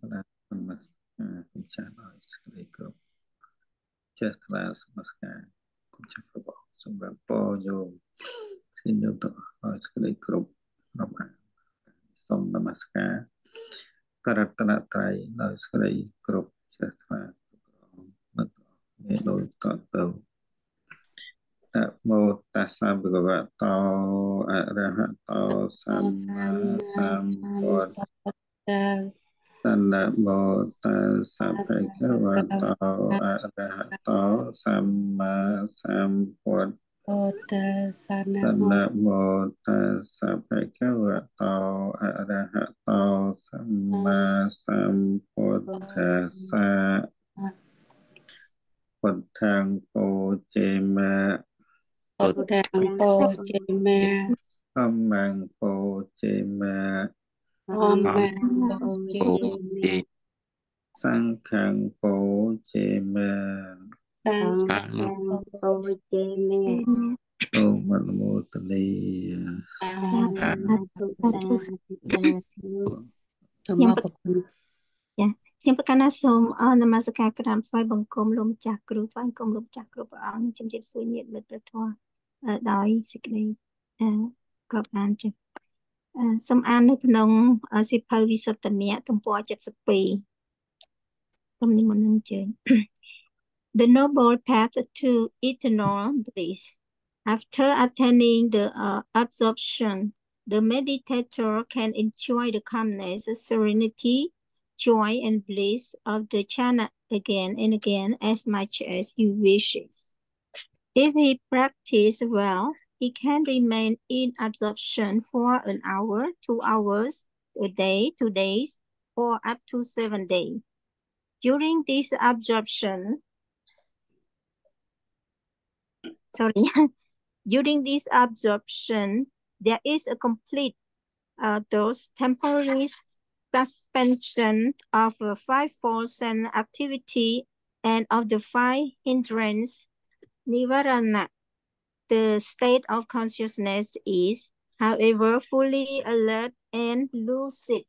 បណ្ដានមស្ការគុំចាស់ដោយសេចក្តីគោរពចេះថ្លាសមស្ការគុំចាស់របស់សម្រាប់ពរយោមខ្ញុំយកទៅឲ្យសេចក្តីគោរពរាប់អានសូមនមស្កាករតនត្រ័យដោយសេចក្តីគោរពចេះថ្លាគ្រប់អង្គមិត្តមានដោយតទៅនមោតាសៈភគវតោអរហតោសម្មាសម្ពុទ្ធ សនមោតាសៈភគវតោអរហតោសម្មាសម្ពុទ្ធអូតាសនមោតាសៈភគវតោអរហតោសម្មាសម្ពុទ្ធសាពុ ទ្ធាំពោចេមៈពុទ្ធាំពោចេមៈធម្មំពោចេមៈធម្មំពោចេមៈសង្ឃំពោចេមៈសង្ឃំពោចេមៈអូមនមោទនីខ្ញុំប្រគុណចាខ្ញុំប្រកាសណាសូមអនមស្ការក្រាបថ្វាយបង្គំលោកម្ចាស់គ្រូថ្វាយបង្គំលោកម្ចាស់គ្រូព្រះអង្គជំរាបសួរញាតិមិត្តព្រះធម៌ដោយសេចក្តីអឺក្របអានចេះ សូមអាននៅក្នុងសិភៅវិសុទ្ធមៈទំព័រ72ទំនិមននឹងជើញ The noble path to eternal bliss after attaining the uh, absorption the meditator can enjoy the calmness serenity joy and bliss of the jhana again and again as much as he wishes if he practices well he can remain in absorption for an hour, two hours, a day, two days, or up to seven days. During this absorption, sorry, during this absorption, there is a complete uh, those temporary suspension of five force and activity and of the five hindrance nivarana the state of consciousness is, however, fully alert and lucid.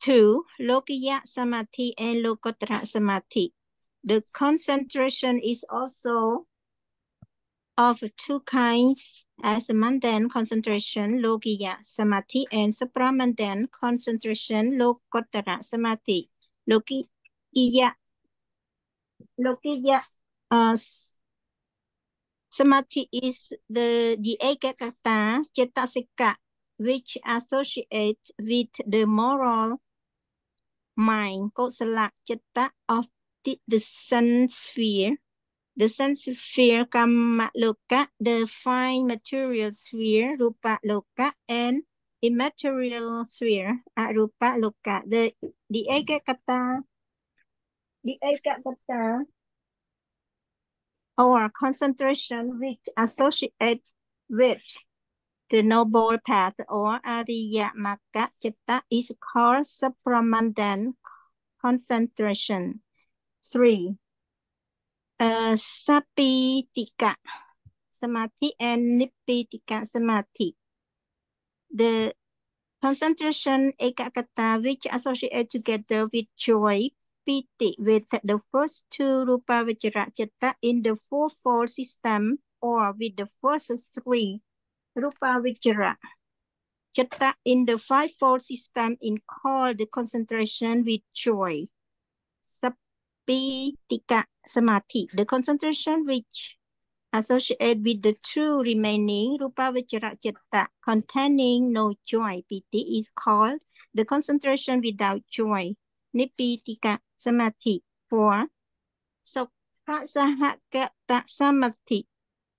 Two, Lokiya Samadhi and Lokottara Samadhi. The concentration is also of two kinds as mundane concentration, Lokiya Samadhi, and supramundane concentration, Lokottara Samadhi. Lokiya, Lokiya uh, Samadhi is the, the ekakata cetasika, which associates with the moral mind, kosala citta of the, the sun sphere. The sun sphere, kama loka, the fine material sphere, rupa loka, and immaterial sphere, ah, arupa loka. The, the ekakata, the ekakata or concentration which associate with the noble path or Ariya Magga Chitta is called supramundane concentration. Three, uh, Sapitika Samadhi and Nippitika Samadhi. The concentration ekakata which associate together with joy, piti with the first two rupa vajra chitta in the fourfold system or with the first three rupa vajra chitta in the fivefold system in called the concentration with joy. Sapitika samadhi, the concentration which associate with the two remaining rupa vajra chitta containing no joy, piti is called the concentration without joy. นิปีติกะสมาธิ for สุภสหกตะสมาธิ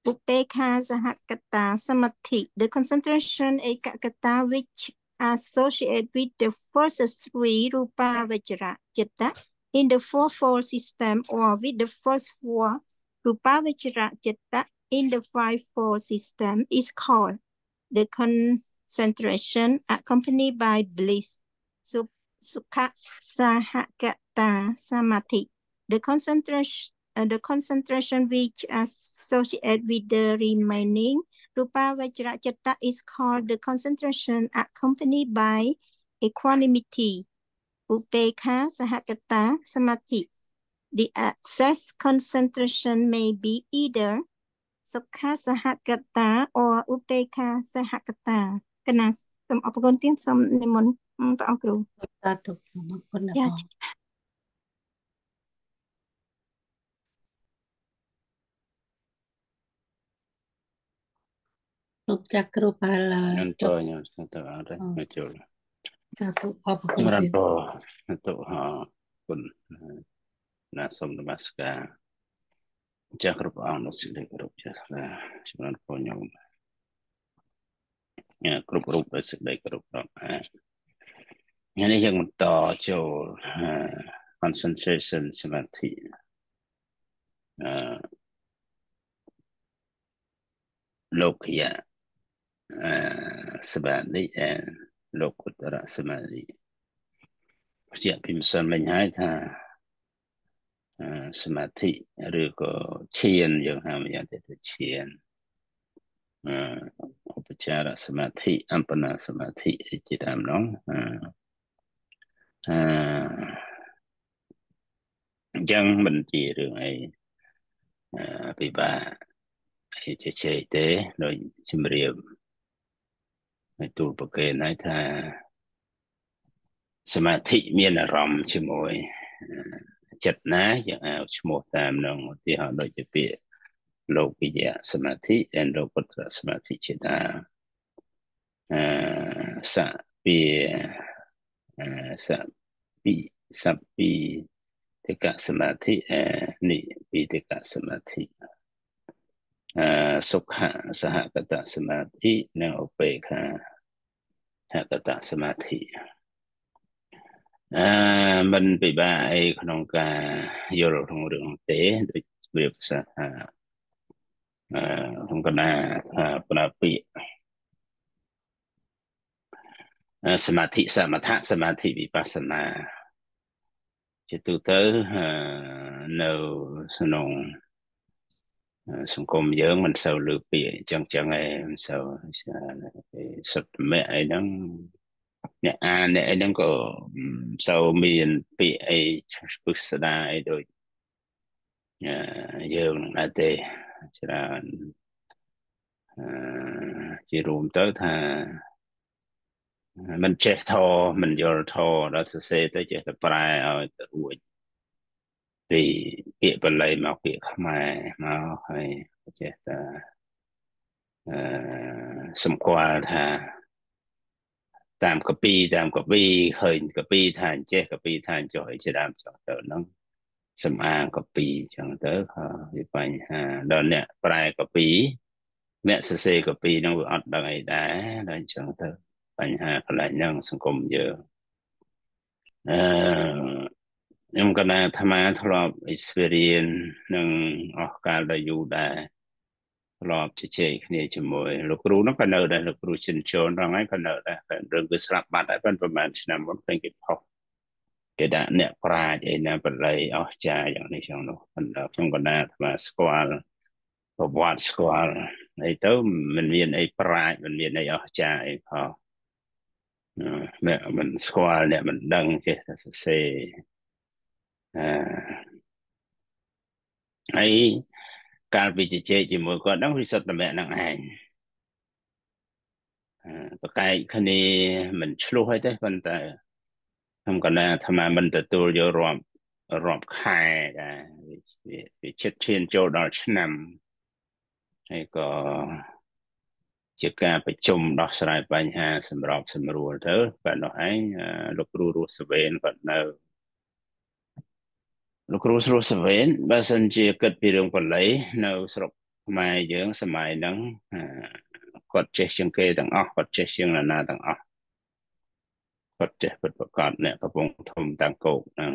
อุเปคาสหกตาสมาธิ the concentration เอกกตา which associate with the first three rupa vajra citta in the fourfold system or with the first four rupa vajra citta in the fivefold system is called the concentration accompanied by bliss. So sukha sahakata samadhi. The concentration, uh, the concentration which associated with the remaining rupa vajra chitta is called the concentration accompanied by equanimity. upekha sahakata samadhi. The access concentration may be either sukha sahakata or upekha sahakata. Kena សូមអរគុណទៀតសូមនិមន្តព្រះអង្គគ្រូ តាទុកសូមអរគុណណាបងលោកចាក់គ្រូបាលចុះញ៉ាំទៅអត់ទេចូលសាធុអរគុណសម្រាប់ទៅអរគុណណាសូមនមស្ការចាស់គ្រប់អង្គនៅសិលគ្រប់ចាស់ណាជំរាបពរញោមគ្រប់រូបដោយសេចក្តីគ្រប់រាប់អា ថ្ងៃនេះយើងបន្តចូល concentration សមាធិអឺលោកយៈអឺសមាធិអឺលោកុត្តរសមាធិជាពីម្សិលមិញហើយថាសមាធិឬក៏ឈានយើងហៅយ៉ាងទៅឈានឧបចារសមាធិអបនាសមាធិជាដើមនោះ អឺយ៉ាងមិនជារឿងអីពិបាកអីជជែកទេដោយជំរាបឲ្យទូលប្រកេនហើយថាសមាធិមានអារម្មណ៍ជាមួយចិត្តណាយ៉ាងឲ្យឈ្មោះតាមនឹងឧទាហរណ៍ដូចជាពាក្យលោកវិយសមាធិនិងលោកពុទ្ធសមាធិជាដើមអឺសពីអឺ សពីសពីតកសមាធិអនិពីតកសមាធិអឺសុខសហកតសមាធិនិងឧបេក្ខាហកតសមាធិអឺមិនពិបាកអីក្នុងការយល់ក្នុងរឿងទេដូចវាភាសាថាក្នុងកណាថាប្រើពាក្យ សមាធិសមថសមាធិវិបស្សនាជាទូទៅនៅក្នុងសង្គមយើងមិនសូវលើពាក្យអញ្ចឹងចឹងឯងមិនសូវសុទ្ធមៈអីហ្នឹងអ្នកអានអ្នកអីហ្នឹងក៏សូវមានពាក្យអីពុស្ដាអីដូចយើងនឹងដែរទេច្រើនជារួមទៅថា មិនចេះធរមិនយល់ធរដល់សរសេរទៅចេះតែប្រែឲ្យទៅរួចពីពាក្យបាលីមកពាក្យខ្មែរមកហើយចេះតែអឺសម្គាល់ថាតាមកពីតាមកពីឃើញកពីថាអញ្ចេះកពីថាអញ្ចោះឲ្យជាដើមចោះទៅហ្នឹងសំអាងកពីអញ្ចឹងទៅវាបញ្ហាដល់អ្នកប្រែកពីអ្នកសរសេរកពីនឹងវាអត់ដឹងអីដែរដល់អញ្ចឹងទៅ បញ្ហាកន្លែងហ្នឹងសង្គមយើងអឺខ្ញុំកណាអាត្មាធ្លាប់ experience នឹងអស់កាលដ៏យូរដែរធ្លាប់ជជែកគ្នាជាមួយលោកគ្រូនោះក៏នៅដែរលោកគ្រូចិនជូនរងហើយក៏នៅដែររឿងគឺស្លាប់បាត់ហើយប៉ុន្តែប្រហែលឆ្នាំមុនឃើញគេផុសគេដាក់អ្នកប្រាជ្ញអីណាបល័យអស្ចារ្យយ៉ាងនេះយ៉ាងនោះប៉ុន្តែខ្ញុំក៏ណាអាត្មាស្គាល់ប្រវត្តិស្គាល់អីទៅមិនមានអីប្រាជ្ញមិនមានអីអស្ចារ្យអីផង អ្នកមិនស្គាល់អ្នកមិនដឹងចេះតែសរសេរអឺហើយកាលពីជជែកជាមួយគាត់ហ្នឹងវិសុទ្ធតម្នាក់ហ្នឹងឯងប្រកែកគ្នាមិនឆ្លោះអីទេប៉ុន្តែខ្ញុំក៏ណាអាត្មាមិនទទួលយករាប់រាប់ខែដែរវាចិត្តឈានចូលដល់ឆ្នាំហើយក៏ ជាការប្រជុំដោះស្រាយបញ្ហាសម្របសម្រួលទៅបែបនោះឯងលោកគ្រូរស់សវេនគាត់នៅលោកគ្រូស្រួសសវេនបើសិនជាគិតពីរឿងបល័យនៅស្រុកខ្មែរយើងសម័យហ្នឹងគាត់ចេះជាងគេទាំងអស់គាត់ចេះជាងណានាទាំងអស់គាត់ចេះពិតប្រកបអ្នកកំពុងធំតាំងគោកហ្នឹង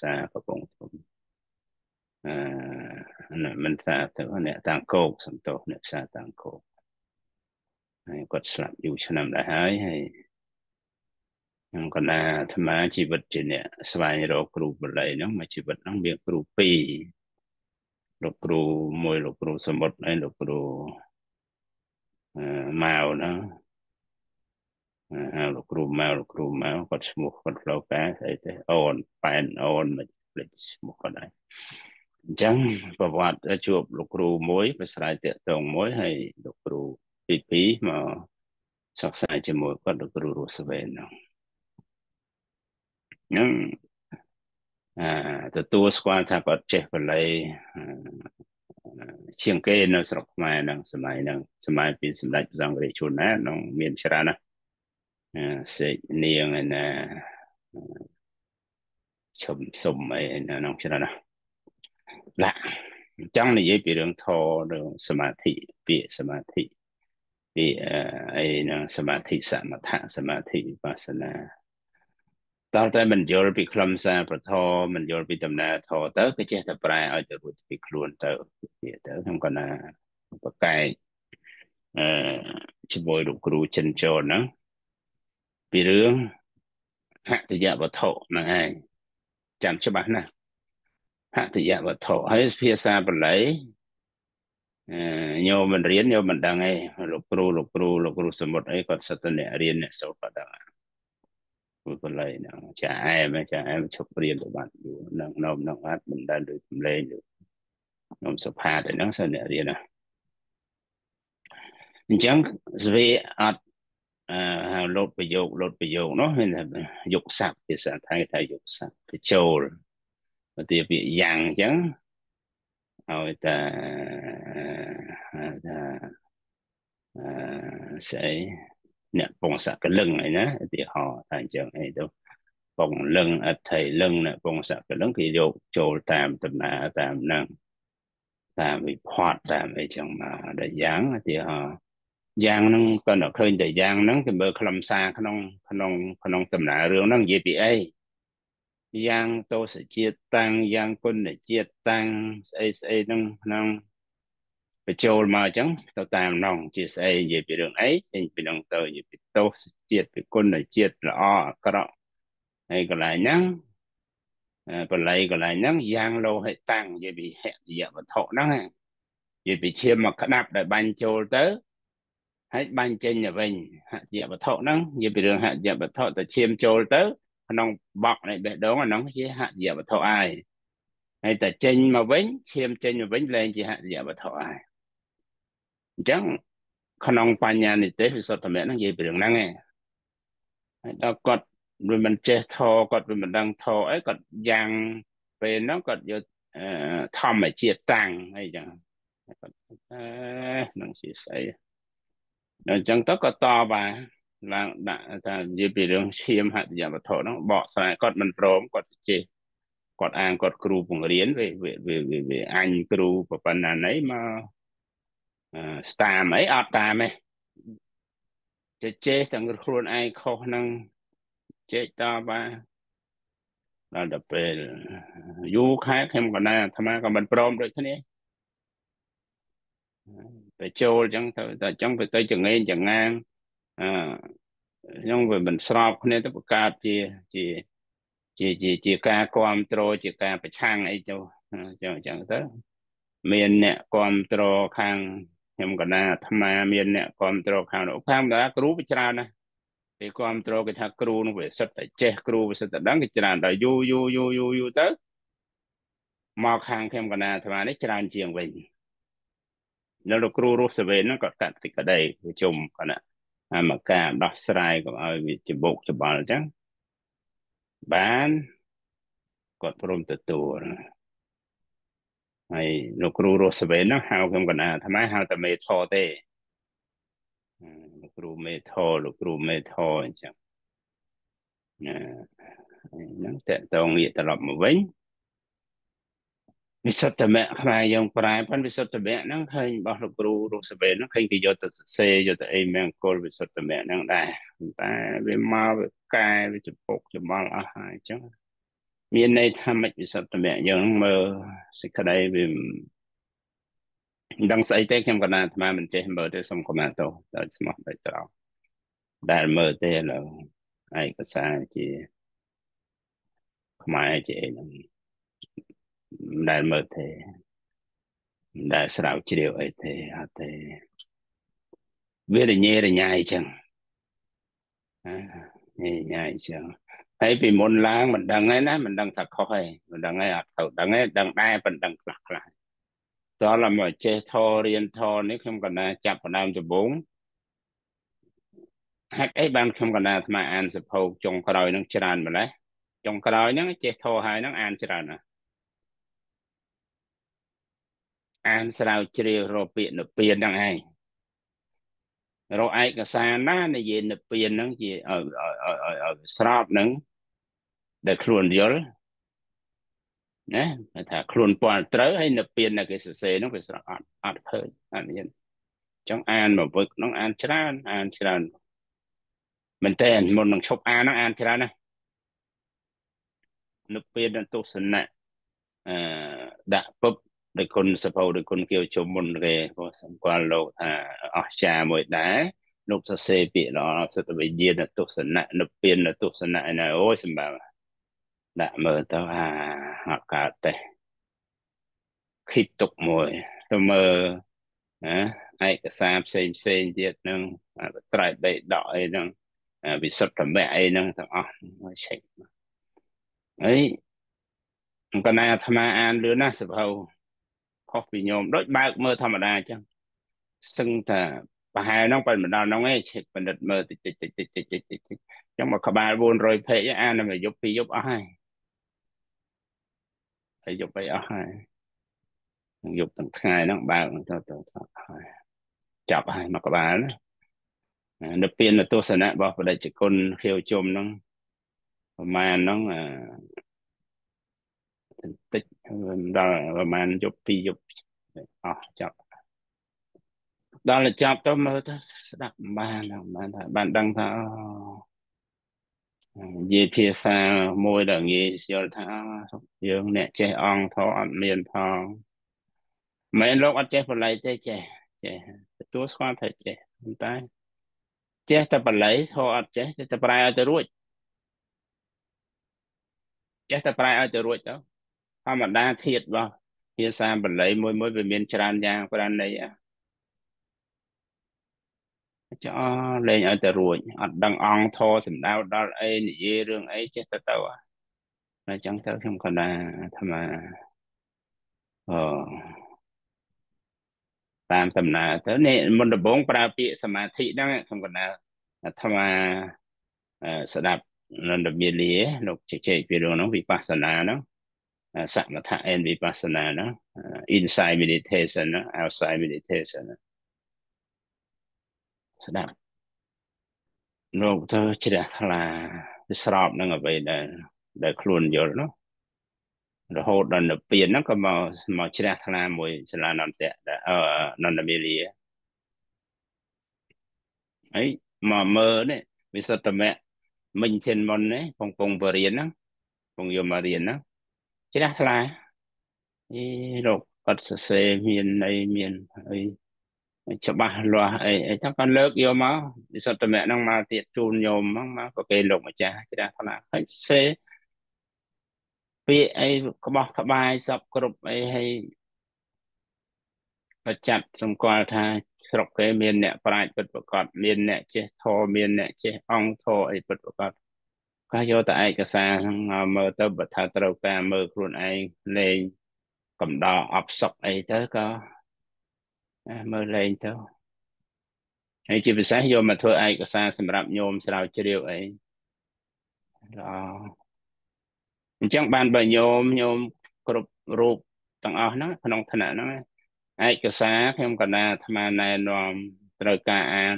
សាកំពុងធំអឺមិនថាទៅអ្នកតាំងគោកសំទោសអ្នកផ្សារតាំងគោក ហើយគាត់ស្លាប់យូរឆ្នាំដែរហើយហើយខ្ញុំកណាអាត្មាជីវិតជាអ្នកស្វែងរកគ្រូបល័យហ្នឹងមកជីវិតហ្នឹងមានគ្រូ2លោកគ្រូមួយលោកគ្រូសមុទ្រហើយលោកគ្រូអឺម៉ៅហ្នឹងហៅលោកគ្រូម៉ៅលោកគ្រូម៉ៅគាត់ឈ្មោះគាត់ផ្លូវការស្អីទេអូនប៉ែនអូនមិនភ្លេចឈ្មោះគាត់ដែរអញ្ចឹងប្រវត្តិជួបលោកគ្រូមួយប្រស្រ័យតាក់ទងមួយហើយលោកគ្រូ ទី2មកសិក្សាជាមួយគាត់លោកគ្រូរស់សវែនហ្នឹងហ្នឹងអឺទទួលស្គាល់ថាគាត់ចេះបល័យជាងគេនៅស្រុកខ្មែរហ្នឹងសម័យហ្នឹងសម័យពីសម្ដេចព្រះសង្ឃរាជជួនណាក្នុងមានច្រើនណាស់សេចនាងឯណាឈុំសុំអីនៅក្នុងច្រើនណាស់ឡាចង់និយាយពីរឿងធររឿងសមាធិពាក្យសមាធិ ពីអីនឹងសមាធិសមថៈសមាធិវិបស្សនាតើតែមិនយល់ពីខ្លឹមសារប្រធមមិនយល់ពីដំណើរធរទៅក៏ចេះតែប្រែឲ្យទៅរួចពីខ្លួនទៅវាទៅខ្ញុំក៏ណាបកែកអឺជាមួយលោកគ្រូចិនចូលហ្នឹងពីរឿងហតិយវត្ថុហ្នឹងឯងចាំច្បាស់ណាស់ហតិយវត្ថុហើយភាសាបាលី ញោមមិនរៀនញោមមិនដឹងឯងលោកគ្រូលោកគ្រូលោកគ្រូសមុទ្រអីគាត់សិតតែអ្នករៀនអ្នកសូត្រគាត់ដឹងពុទ្ធល័យហ្នឹងចាអែមចាអែមឈប់រៀនទៅបាត់យូរនឹងនំនឹងអត់មិនដែលដូចកម្លេងនំសុផាតហ្នឹងសិនអ្នករៀនណាអញ្ចឹងស្វេអត់អឺលោតប្រយោគលោតប្រយោគនោះមានយុគស័ព្ទភាសាថៃថាយុគស័ព្ទបញ្ចូលឧទាពាក្យយ៉ាងអញ្ចឹង ឲ្យតែថាអឺស្អីអ្នកពងសកលឹងអីណាឧទាហរណ៍ថាអញ្ចឹងអីទៅពងលឹងអថៃលឹងអ្នកពងសកលឹងគេយកចូលតាមដំណើរតាមនឹងតាមវិផាត់តាមអីចឹងមកដល់យ៉ាងឧទាហរណ៍យ៉ាងហ្នឹងគាត់ឃើញតែយ៉ាងហ្នឹងគេមើលខ្លឹមសារក្នុងក្នុងក្នុងដំណើររឿងហ្នឹងនិយាយពីអី យ៉ាងទោសជាតិតាំងយ៉ាងគុណជាតិតាំងស្អីស្អីហ្នឹងក្នុងបញ្ចូលមកអញ្ចឹងទៅតាមនោះជាស្អីនិយាយពីរឿងអីចេញពីនោះទៅនិយាយពីទោសជាតិពីគុណជាតិល្អអាក្រក់ហើយកន្លែងហ្នឹងបល័យកន្លែងហ្នឹងយ៉ាងលោហិតាំងនិយាយពីហតិយវត្ថុហ្នឹងនិយាយពីឈាមមកក្តាប់ដែលបាញ់ចូលទៅហើយបាញ់ចេញទៅវិញហតិយវត្ថុហ្នឹងនិយាយពីរឿងហតិយវត្ថុទៅឈាមចូលទៅ ក្នុងបក់នៃបេះដូងអាហ្នឹងជាហតិយវត្ថុអាយហើយតែចេញមកវិញឈាមចេញមកវិញលែងជាហតិយវត្ថុអាយអញ្ចឹងក្នុងបញ្ញានិទេសវិសុទ្ធមៈហ្នឹងនិយាយពីរឿងហ្នឹងឯងហើយដល់គាត់វាមិនចេះធរគាត់វាមិនដឹងធរអីគាត់យ៉ាងពេលហ្នឹងគាត់យកធម្មជាតិតាំងអីចឹងគាត់អឺនឹងជាស្អីអញ្ចឹងទៅក៏តបបាទ ឡើងដាក់ថានិយាយពីរឿងឈាមហត្ថយវត្ថុហ្នឹងបកស្រាយគាត់មិនព្រមគាត់ចេះគាត់អាងគាត់គ្រូបង្រៀនវាវាវាអញគ្រូប្រប៉ុណ្ណាណីមកស្តាមអីអត់តាមទេចេះចេះទាំងខ្លួនឯងខុសហ្នឹងចេះតបាទដល់ទៅពេលយូរខែខ្ញុំក៏ណាអាត្មាក៏មិនព្រមដូចគ្នាទៅចូលអញ្ចឹងទៅតែអញ្ចឹងទៅទៅចងេងចងាង អឺខ្ញុំវាមិនស្របគ្នាទៅបង្កើតជាជាជាជាជាការគ្រប់គ្រងជាការប្រឆាំងអីទៅអញ្ចឹងអញ្ចឹងទៅមានអ្នកគ្រប់គ្រងខាងខ្ញុំកណាអាត្មាមានអ្នកគ្រប់គ្រងខាងនោះខាងតាគ្រូវាច្រើនណាស់ពេលគ្រប់គ្រងគេថាគ្រូនោះវាសិតតែចេះគ្រូវាសិតតែដឹងគេច្រើនដល់យូរយូរយូរយូរយូរទៅមកខាងខ្ញុំកណាអាត្មានេះច្រើនជាងវិញនៅលោកគ្រូរស់សវេនហ្នឹងគាត់កាត់តិចក្តីប្រជុំគណៈ អាមកការដោះស្រាយកុំឲ្យវាច្បោកច្បល់អញ្ចឹងបានគាត់ព្រមទទួលហើយលោកគ្រូរស់សវេនហ្នឹងហៅខ្ញុំកណាអាត្មាហៅតែមេធរទេលោកគ្រូមេធរលោកគ្រូមេធរអញ្ចឹងហ្នឹងតកតងងាកត្រឡប់មកវិញ វិសុទ្ធមៈខ្មែរយើងប្រែប៉ុន្តែវិសុទ្ធមៈហ្នឹងឃើញរបស់លោកគ្រូរុសវេហ្នឹងឃើញគេយកទៅសរសេរយកទៅអីមង្គលវិសុទ្ធមៈហ្នឹងដែរតែវាមកវាកែវាចំពុកចំបល់អស់ហើយអញ្ចឹងមានន័យថាមិនវិសុទ្ធមៈយើងមើលសេចក្តីវាមិនដឹងស្អីទេខ្ញុំក៏ណាអាត្មាមិនចេះមើលទេសុំកុំណាទោសដល់ស្មោះដល់ត្រង់ដែលមើលទេឥឡូវឯកសារជាខ្មែរជាអីហ្នឹង មិនដែលមើលទេមិនដែលស្រាវជ្រាវអីទេអត់ទេវារញ៉េរញ៉ៃចឹងញ៉ៃញ៉ៃចឹងហើយពីមុនឡើងមិនដឹងទេណាមិនដឹងថាខុសទេមិនដឹងទេអត់ត្រូវដឹងទេដឹងដែរប៉ុន្តែខ្លះខ្លះតើឡើមកចេះធររៀនធរនេះខ្ញុំក៏ណាចាប់ផ្ដើមដំបូងហេតុអីបានខ្ញុំក៏ណាអាត្មាអានសភោគចុងក្រោយនឹងច្រើនម្ល៉េះចុងក្រោយហ្នឹងចេះធរហើយហ្នឹងអានច្រើនណាស់ អានស្រាវជ្រាវរកពាក្យនិព្វានហ្នឹងឯងរកឯកសារណានិយាយនិព្វានហ្នឹងជាឲ្យឲ្យស្របហ្នឹងដែលខ្លួនយល់ណាថាខ្លួនពាល់ត្រូវហើយនិព្វានដែលគេសរសេរហ្នឹងវាស្រកអត់អត់ឃើញអត់មានចង់អានមកវឹកហ្នឹងអានច្រើនអានច្រើនមែនតើមុននឹងឈប់អានហ្នឹងអានច្រើនណានិព្វានទស្សនៈអឺដាក់ពុប ដោយគុណសភៅដោយគុណគៀវជុំមុនគេក៏សម្គាល់លោកថាអស្ចារ្យមួយដែរលោកសរសេរពាក្យដល់សតវិញ្ញាណទស្សនៈនិព្វានទស្សនៈឯណាអូយសម្រាប់ដាក់មើលទៅអាអត់កើតទេគិតទុកមួយទៅមើលណាឯកសារផ្សេងផ្សេងទៀតនឹងត្រៃបេដកអីហ្នឹងវិសុទ្ធមគ្គអីហ្នឹងទាំងអស់មកឆែកហើយកណ្ណាអាត្មាអានលឿនណាស់សភៅ ខុសពីញោមដូចបើកមើលធម្មតាអញ្ចឹងសឹងថាប្រហែលហ្នឹងបើមិនដល់ហ្នឹងឯងឆេកបណ្ឌិតមើលតិចតិចតិចតិចតិចតិចតិចអញ្ចឹងមកក្បាល400ពេកអានតែយប់ពីរយប់អស់ហើយហើយយប់ไปអស់ហើយនឹងយប់ទាំងថ្ងៃហ្នឹងបើកទៅទៅហើយចាប់ហើយមកក្បាលណានៅពៀនទស្សនៈរបស់បដិជគុណខៀវជុំហ្នឹងប្រហែលហ្នឹង តិចដល់ប្រហែលយប់ពីរយប់អស់ចាប់ដល់ទៅចាប់ទៅមើលទៅស្ដាប់បានបានថាបានដឹងថានិយាយភាសាមួយដែលងាយយល់ថាយើងអ្នកចេះអង្គធរអត់មានផងមិនលោកអត់ចេះបល័យទេចេះចេះទទួលស្គាល់ថាចេះប៉ុន្តែចេះតែបល័យធរអត់ចេះតែប្រែឲ្យទៅរួចចេះតែប្រែឲ្យទៅរួចទៅ ធម្មតាធាតរបស់ភាសាបាលីមួយមួយវាមានច្រើនយ៉ាងច្រើនន័យចោលេងឲ្យទៅរួចអត់ដឹងអង្គធរសម្ដៅដល់អីនិយាយរឿងអីចេះទៅទៅអញ្ចឹងទៅខ្ញុំក៏ណាអាមាអតាមដំណើរទៅនេះមុនដំបូងប្រើពាក្យសមាធិហ្នឹងខ្ញុំក៏ណាអាត្មាស្ដាប់នန္ဒមាលាលោកជជែកពីរឿងហ្នឹងវិបស្សនាហ្នឹង សមថ and vipassana ណា inside meditation ណា outside meditation ណាស្ដាប់លោកទៅជ្រះថ្លាវាស្របនឹងអ្វីដែលដែលខ្លួនយល់នោះរហូតដល់និព្វានហ្នឹងក៏មកមកជ្រះថ្លាមួយចលានន្តៈអឺនန္ဒមេលាហើយមកមើលនេះវិសុទ្ធមៈមិញធានមុននេះពងពងបរៀនហ្នឹងពងយកមករៀនហ្នឹង ជ្រះថ្លាអីលោកគាត់សរសេរមានអីមានអីច្បាស់លាស់អីអីចាំគាត់លើកយកមកវិសុទ្ធមៈហ្នឹងមកទៀតជូនញោមហ្នឹងមកក៏គេលោកម្ចាស់ជ្រះថ្លាហើយសេពាក្យអីក្បោះក្បាយសពគ្រប់អីហើយប្រចាំសម្គាល់ថាស្រុកគេមានអ្នកប្រាជ្ញពិតប្រកបមានអ្នកចេះធម៌មានអ្នកចេះអង្គធម៌អីពិតប្រកប ក៏យកតែឯកសារហ្នឹងមើលទៅបើថាត្រូវការមើលខ្លួនឯងលេងកំដរអបសុកអីទៅក៏មើលលេងទៅហើយជាពិសេសយកមកធ្វើឯកសារសម្រាប់ញោមស្រាវជ្រាវអីល្អអញ្ចឹងបានបើញោមញោមគ្រប់រូបទាំងអស់ហ្នឹងក្នុងឋានៈហ្នឹងឯកសារខ្ញុំកណាអាត្មាណែនាំត្រូវការអាន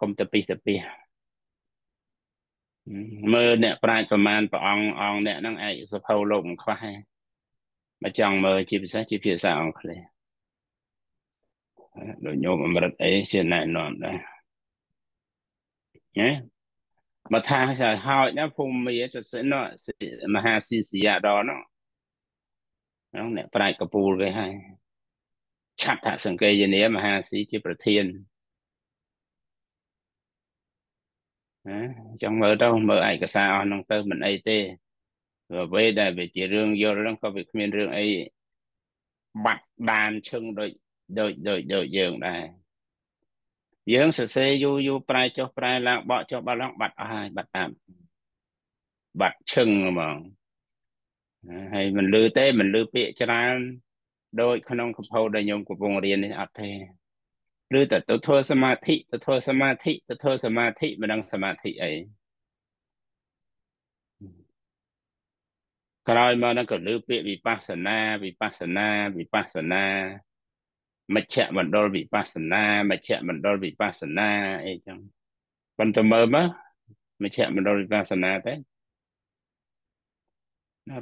កុំទៅពីទៅពី មើលអ្នកប្រាជ្ញប្រមាណព្រះអង្គអង្គអ្នកហ្នឹងឯកសភៅលោកមិនខ្វះទេបើចង់មើលជាពិសេសជាភាសាអង់គ្លេសដូចញោមអមរិតអីជាណែនាំដែរណាបើថាហើយណាភូមិសសិនមហាស៊ីសយាដនោះនោះអ្នកប្រាជ្ញកពូលគេហើយឆាត់ថាសង្កេយនាមហាស៊ីជាប្រធាន ណាអញ្ចឹងមើលទៅមើលឯកសារអស់ហ្នឹងទៅមិនអីទេអ្វីដែលវាជារឿងយល់ហ្នឹងក៏វាគ្មានរឿងអីបាត់ដានឈឹងដូចដូចដូចដូចយើងដែរយើងសរសេរយូរយូរប្រែចុះប្រែឡើងបកចុះបកឡើងបាត់អស់ហើយបាត់តាមបាត់ឈឹងហ្មងហើយមិនលឺទេមិនលឺពាក្យច្រើន ដូចក្នុងកពោដែលខ្ញុំកំពុងរៀននេះអត់ទេ ឬតែទៅធ្វើសមាធិទៅធ្វើសមាធិទៅធ្វើសមាធិមិនដឹងសមាធិអីក្រោយមកហ្នឹងក៏លើពាក្យវិបស្សនាវិបស្សនាវិបស្សនាមជ្ឈមណ្ឌលវិបស្សនាមជ្ឈមណ្ឌលវិបស្សនាអីចឹងប៉ុន្តែមើលមកមជ្ឈមណ្ឌលវិបស្សនាទេ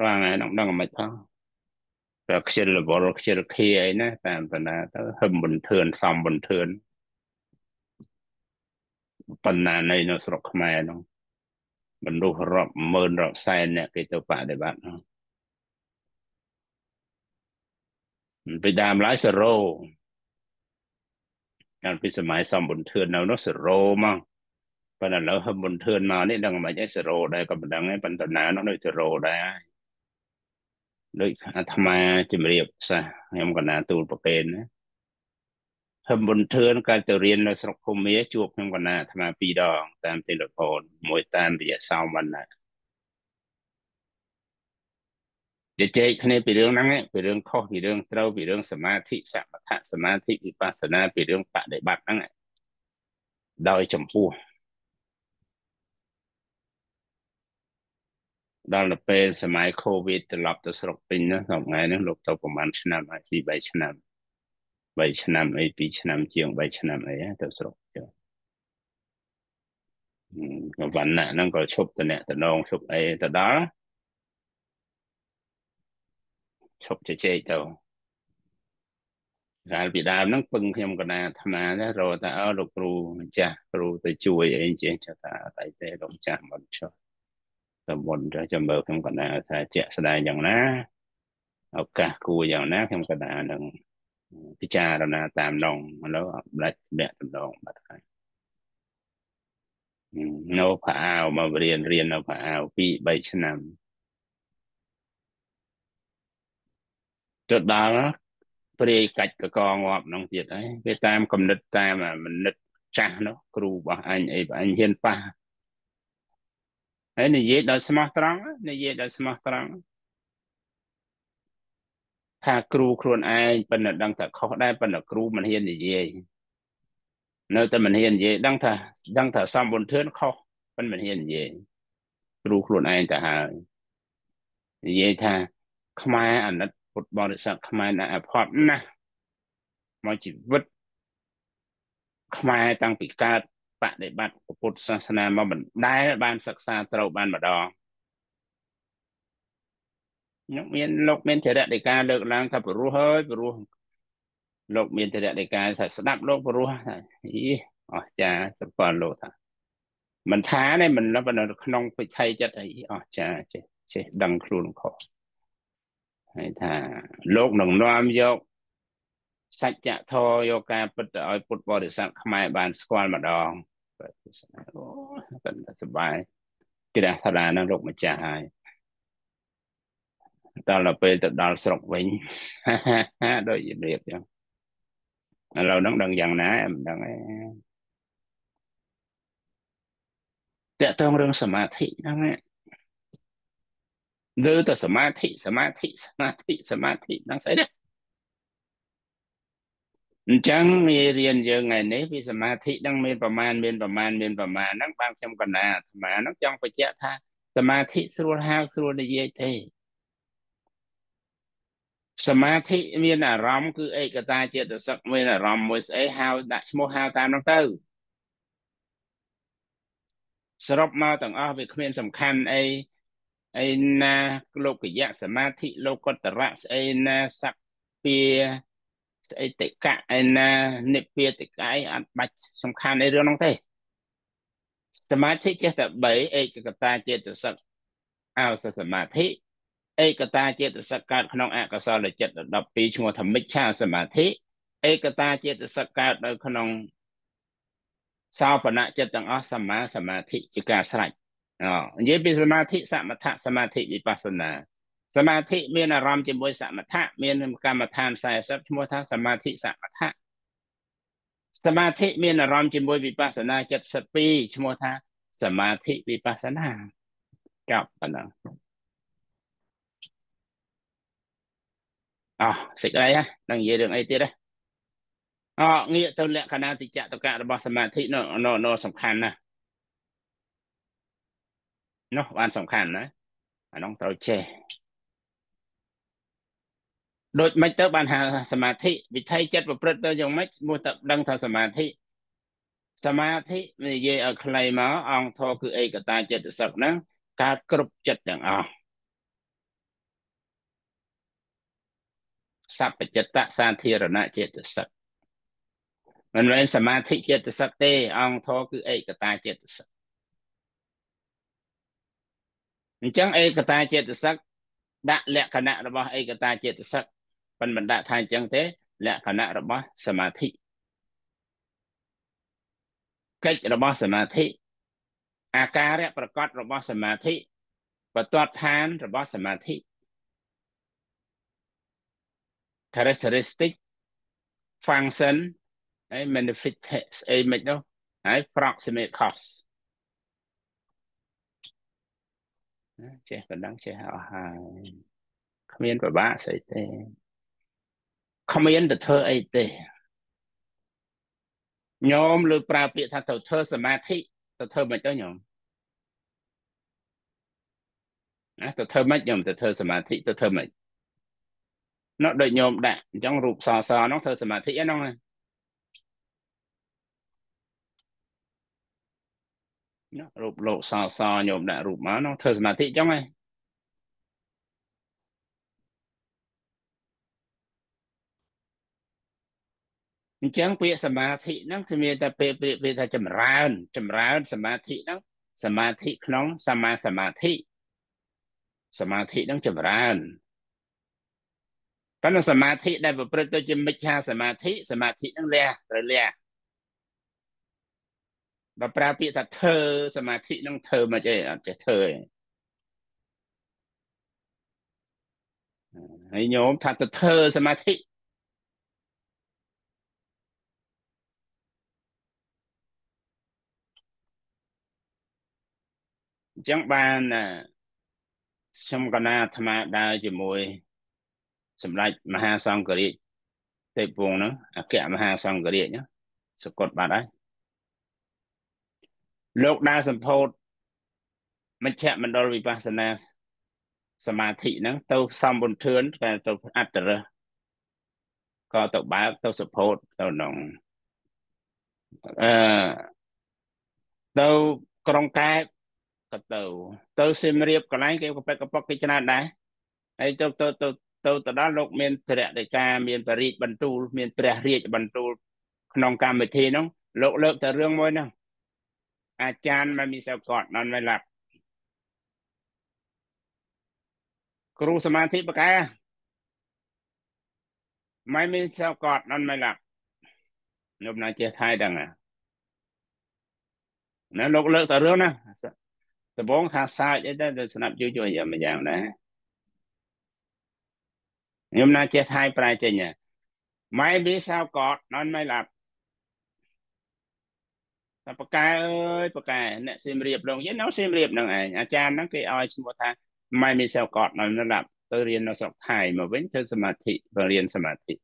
រាងឯនោះដឹងមិនផងតែ ខ្ជិលរវល់ខ្ជិលខៀអីណាតាមបណ្ណាទៅហឹមបន្ទឿនសំបន្ទឿនបណ្ណានៃនៅស្រុកខ្មែរនោះមនុស្សរាប់ម៉ឺនរាប់សែនអ្នកគេទៅបដិបត្តិនោះពីដើមឡើយសរោកាលពីសម័យសំបន្ទឿននៅនោះសរោមកប៉ុន្តែឥឡូវហឹមបន្ទឿនមកនេះដឹងមិនអីសរោដែរក៏មិនដឹងឯងប៉ុន្តែណានោះដូចសរោដែរ ដូចអាត្មាជំរាបសាសខ្ញុំកណាទូលប្រកេនណាហឹមបុនធឿនកាលទៅរៀននៅស្រុកភូមាជួបខ្ញុំកណាអាត្មាពីរដងតាមទូរស័ព្ទមួយតាមរយៈសោមវណ្ណៈជជែកគ្នាពីរឿងហ្នឹងពីរឿងខុសពីរឿងត្រូវពីរឿងសមាធិសមថសមាធិវិបស្សនាពីរឿងបដិបត្តិហ្នឹងដោយចម្ពោះ ដល់ទៅពេលសម័យកូវីដត្រឡប់ទៅស្រុកពេញនោះថ្ងៃនេះលោកទៅប្រហែលឆ្នាំហើយពី3ឆ្នាំ3ឆ្នាំអី2ឆ្នាំជាង3ឆ្នាំអីទៅស្រុកចុះក៏វណ្ណៈហ្នឹងក៏ឈប់តំណតំណងឈប់អីទៅដល់ឈប់ជជែកទៅកាលពីដើមហ្នឹងពឹងខ្ញុំកណាអាត្មាណារកថាអើលោកគ្រូម្ចាស់គ្រូទៅជួយអីចេះថាអត់អីទេលោកម្ចាស់មិនចុះ តែមុនចាំមើលខ្ញុំកណ្ដាលថាជាក់ស្ដែងយ៉ាងណាឱកាសគួរយ៉ាងណាខ្ញុំកណ្ដាលនឹងពិចារណាតាមនងឥឡូវអត់ដាច់លាក់តំណងបាត់ហើយនៅផាអាវមករៀនរៀននៅផាអាវ2 3ឆ្នាំទៅដល់ព្រាយកាច់កកងាប់នោះទៀតហើយវាតាមកំណត់តាមមនិតចាស់នោះគ្រូរបស់អញអីអញហ៊ានប៉ះ ហើយនិយាយដោយស្មោះត្រង់និយាយដោយស្មោះត្រង់ថាគ្រូខ្លួនឯងប៉ុន្តែដឹងថាខុសដែរប៉ុន្តែគ្រូមិនហ៊ាននិយាយនៅតែមិនហ៊ាននិយាយដឹងថាដឹងថាសំបុនធឿនខុសប៉ុន្តែមិនហ៊ាននិយាយគ្រូខ្លួនឯងទៅហើយនិយាយថាខ្មែរអាណិតពុទ្ធបរិស័ទខ្មែរណាអភ័ព្វណាស់មកជីវិតខ្មែរតាំងពីកើត បដិបត្តិពុទ្ធសាសនាមកមិនដែលបានសិក្សាត្រូវបានម្ដងខ្ញុំមានលោកមានចរិតនៃការលើកឡើងថាព្រោះហើយព្រោះលោកមានចរិតនៃការថាស្ដាប់លោកព្រោះថាអីអស្ចារ្យសពលោកថាមិនថាទេមិននៅក្នុងពិធីចិត្តអីអស្ចារ្យចេះចេះដឹងខ្លួនខុសហើយថាលោកនឹងនាំយកសច្ចធម៌យកការពិតទៅឲ្យពុទ្ធបរិស័ទខ្មែរបានស្គាល់ម្ដង អូប៉ុន្តែសុបាយជ្រះថ្លានឹងលោកម្ចាស់ហើយដល់ទៅពេលទៅដល់ស្រុកវិញដូចជំរាបចឹងឥឡូវហ្នឹងដឹងយ៉ាងណាមិនដឹងទេតើតើរឿងសមាធិហ្នឹងលើទៅសមាធិសមាធិសមាធិសមាធិហ្នឹងស្អីដែរ អញ្ចឹងមេរៀនយើងថ្ងៃនេះពីសមាធិនឹងមានប្រមាណមានប្រមាណមានប្រមាណហ្នឹងបានខ្ញុំកណាអាត្មាហ្នឹងចង់បញ្ជាក់ថាសមាធិស្រួលហៅស្រួលនិយាយទេសមាធិមានអារម្មណ៍គឺឯកតាចេតសិកមានអារម្មណ៍មួយស្អីហៅដាក់ឈ្មោះហៅតាមនោះទៅសរុបមកទាំងអស់វាគ្មានសំខាន់អីអីណាលោកយៈសមាធិលោកតរៈស្អីណាសក្ពា ស្អីតិកៈឯណានិព្វាតិកៈអត់បាច់សំខាន់ในរឿងនោះទេសមាធិចេះតែ3ឯកកតាចេតសិកអោសសមាធិឯកតាចេតសិកកើតក្នុងអកុសលចិត្ត12ឈ្មោះថាមិច្ឆាសមាធិឯកតាចេតសិកកើតនៅក្នុងសោបនៈចិត្តទាំងអស់សម្មាសមាធិជាការស្រេចអនិយាយពីសមាធិសមថសមាធិវិបស្សនា សមាធិមានអារម្មណ៍ជាមួយសមថៈមានកម្មដ្ឋាន40ឈ្មោះថាសមាធិសមថៈសមាធិមានអារម្មណ៍ជាមួយវិបស្សនា72ឈ្មោះថាសមាធិវិបស្សនាចប់ប៉ុណ្ណឹងអោះសេចក្តីហ៎នឹងនិយាយរឿងអីទៀតហ៎អងាកទៅលក្ខណៈតិចតកៈរបស់សមាធិនោះនោះសំខាន់ណាស់នោះបានសំខាន់ណាអានោះត្រូវចេះ ដូចមិនទៅបានហៅសមាធិវិធីចិត្តប្រព្រឹត្តទៅយ៉ាងម៉េចមួយតែដឹងថាសមាធិសមាធិនិយាយឲ្យខ្លីមកអង្គធរគឺឯកតាចិត្តសឹកហ្នឹងកើតគ្រប់ចិត្តទាំងអស់សព្វចិត្តសាធារណចិត្តសឹកមិនមែនសមាធិចិត្តសឹកទេអង្គធរគឺឯកតាចិត្តសឹកអញ្ចឹងឯកតាចិត្តសឹកដាក់លក្ខណៈរបស់ឯកតាចិត្តសឹក ប៉ុន្តែមិនដាក់ថាអញ្ចឹងទេលក្ខណៈរបស់សមាធិកិច្ចរបស់សមាធិអាការៈប្រកបរបស់សមាធិបតតឋានរបស់សមាធិ characteristic function ហើយ benefit អីមិននោះហើយ proximate cost ចេះប៉ុណ្ណឹងចេះអស់ហើយគ្មានប្របាកស្អីទេ គ្មានទៅធ្វើអីទេញោមលើប្រើពាក្យថាទៅធ្វើសមាធិទៅធ្វើមិនទៅញោមណាទៅធ្វើមិនញោមទៅធ្វើសមាធិទៅធ្វើមិននោះដូចញោមដាក់អញ្ចឹងរូបសសនោះធ្វើសមាធិហ្នឹងណារូបលោកសសញោមដាក់រូបមកនោះធ្វើសមាធិអញ្ចឹងហ៎ អញ្ចឹងពាក្យសមាធិហ្នឹងគឺមានតែពាក្យពាក្យថាចម្រើន ចម្រើនសមាធិហ្នឹងសមាធិក្នុងសមាសមាធិសមាធិហ្នឹងចម្រើនប៉ុន្តែសមាធិដែលប្រព្រឹត្តទៅជាមិច្ឆាសមាធិសមាធិហ្នឹងលះត្រូវលះបើប្រើពាក្យថាធ្វើសមាធិហ្នឹងធ្វើមិនអីអត់ចេះធ្វើទេហើយញោមថាទៅធ្វើសមាធិ អញ្ចឹងបានខ្ញុំកណាអាត្មាដើរជាមួយ សម្ដេចមហាសង្ឃរាជទេពវង្សហ្នឹងអគ្គមហាសង្ឃរាជណាសកត់បាត់ហើយលោកដើរសម្ពោធមជ្ឈមណ្ឌលវិបស្សនាសមាធិហ្នឹងទៅសំបុនធឿនតែទៅអត្តរៈក៏ទៅបើកទៅសពោធទៅក្នុងអឺទៅក្រុងកែប ក៏ទៅទៅសៀមរាបកន្លែងគេក៏ពេកកប៉ុកគេច្រើនដែរហើយទៅទៅទៅទៅទៅដល់លោកមានធរៈដីកាមានបរិយបន្ទូលមានព្រះរាជបន្ទូលក្នុងកម្មវិធីនោះលោកលើកតែរឿងមួយហ្នឹងអាចារ្យមិនមានសៅកត់មិនមិនឡាប់គ្រូសមាធិបកែមិនមានសៅកត់មិនមិនឡាប់ខ្ញុំណាចេះថៃដឹងណាណាលោកលើកតែរឿងណា ដំបងថាសាចអីទៅស្នាប់ជួយជួយយ៉ាងម្យ៉ាងដែរខ្ញុំណាចេះថៃប្រែចេញម៉ែវាសៅកតនន់មិនឡាប់តែបកែអើយបកែអ្នកសៀមរាបឡងយេនៅសៀមរាបហ្នឹងឯងអាចារ្យហ្នឹងគេឲ្យឈ្មោះថាម៉ែមានសៅកតនន់ឡាប់ទៅរៀននៅស្រុកថៃមកវិញធ្វើសមាធិបង្រៀនសមាធិ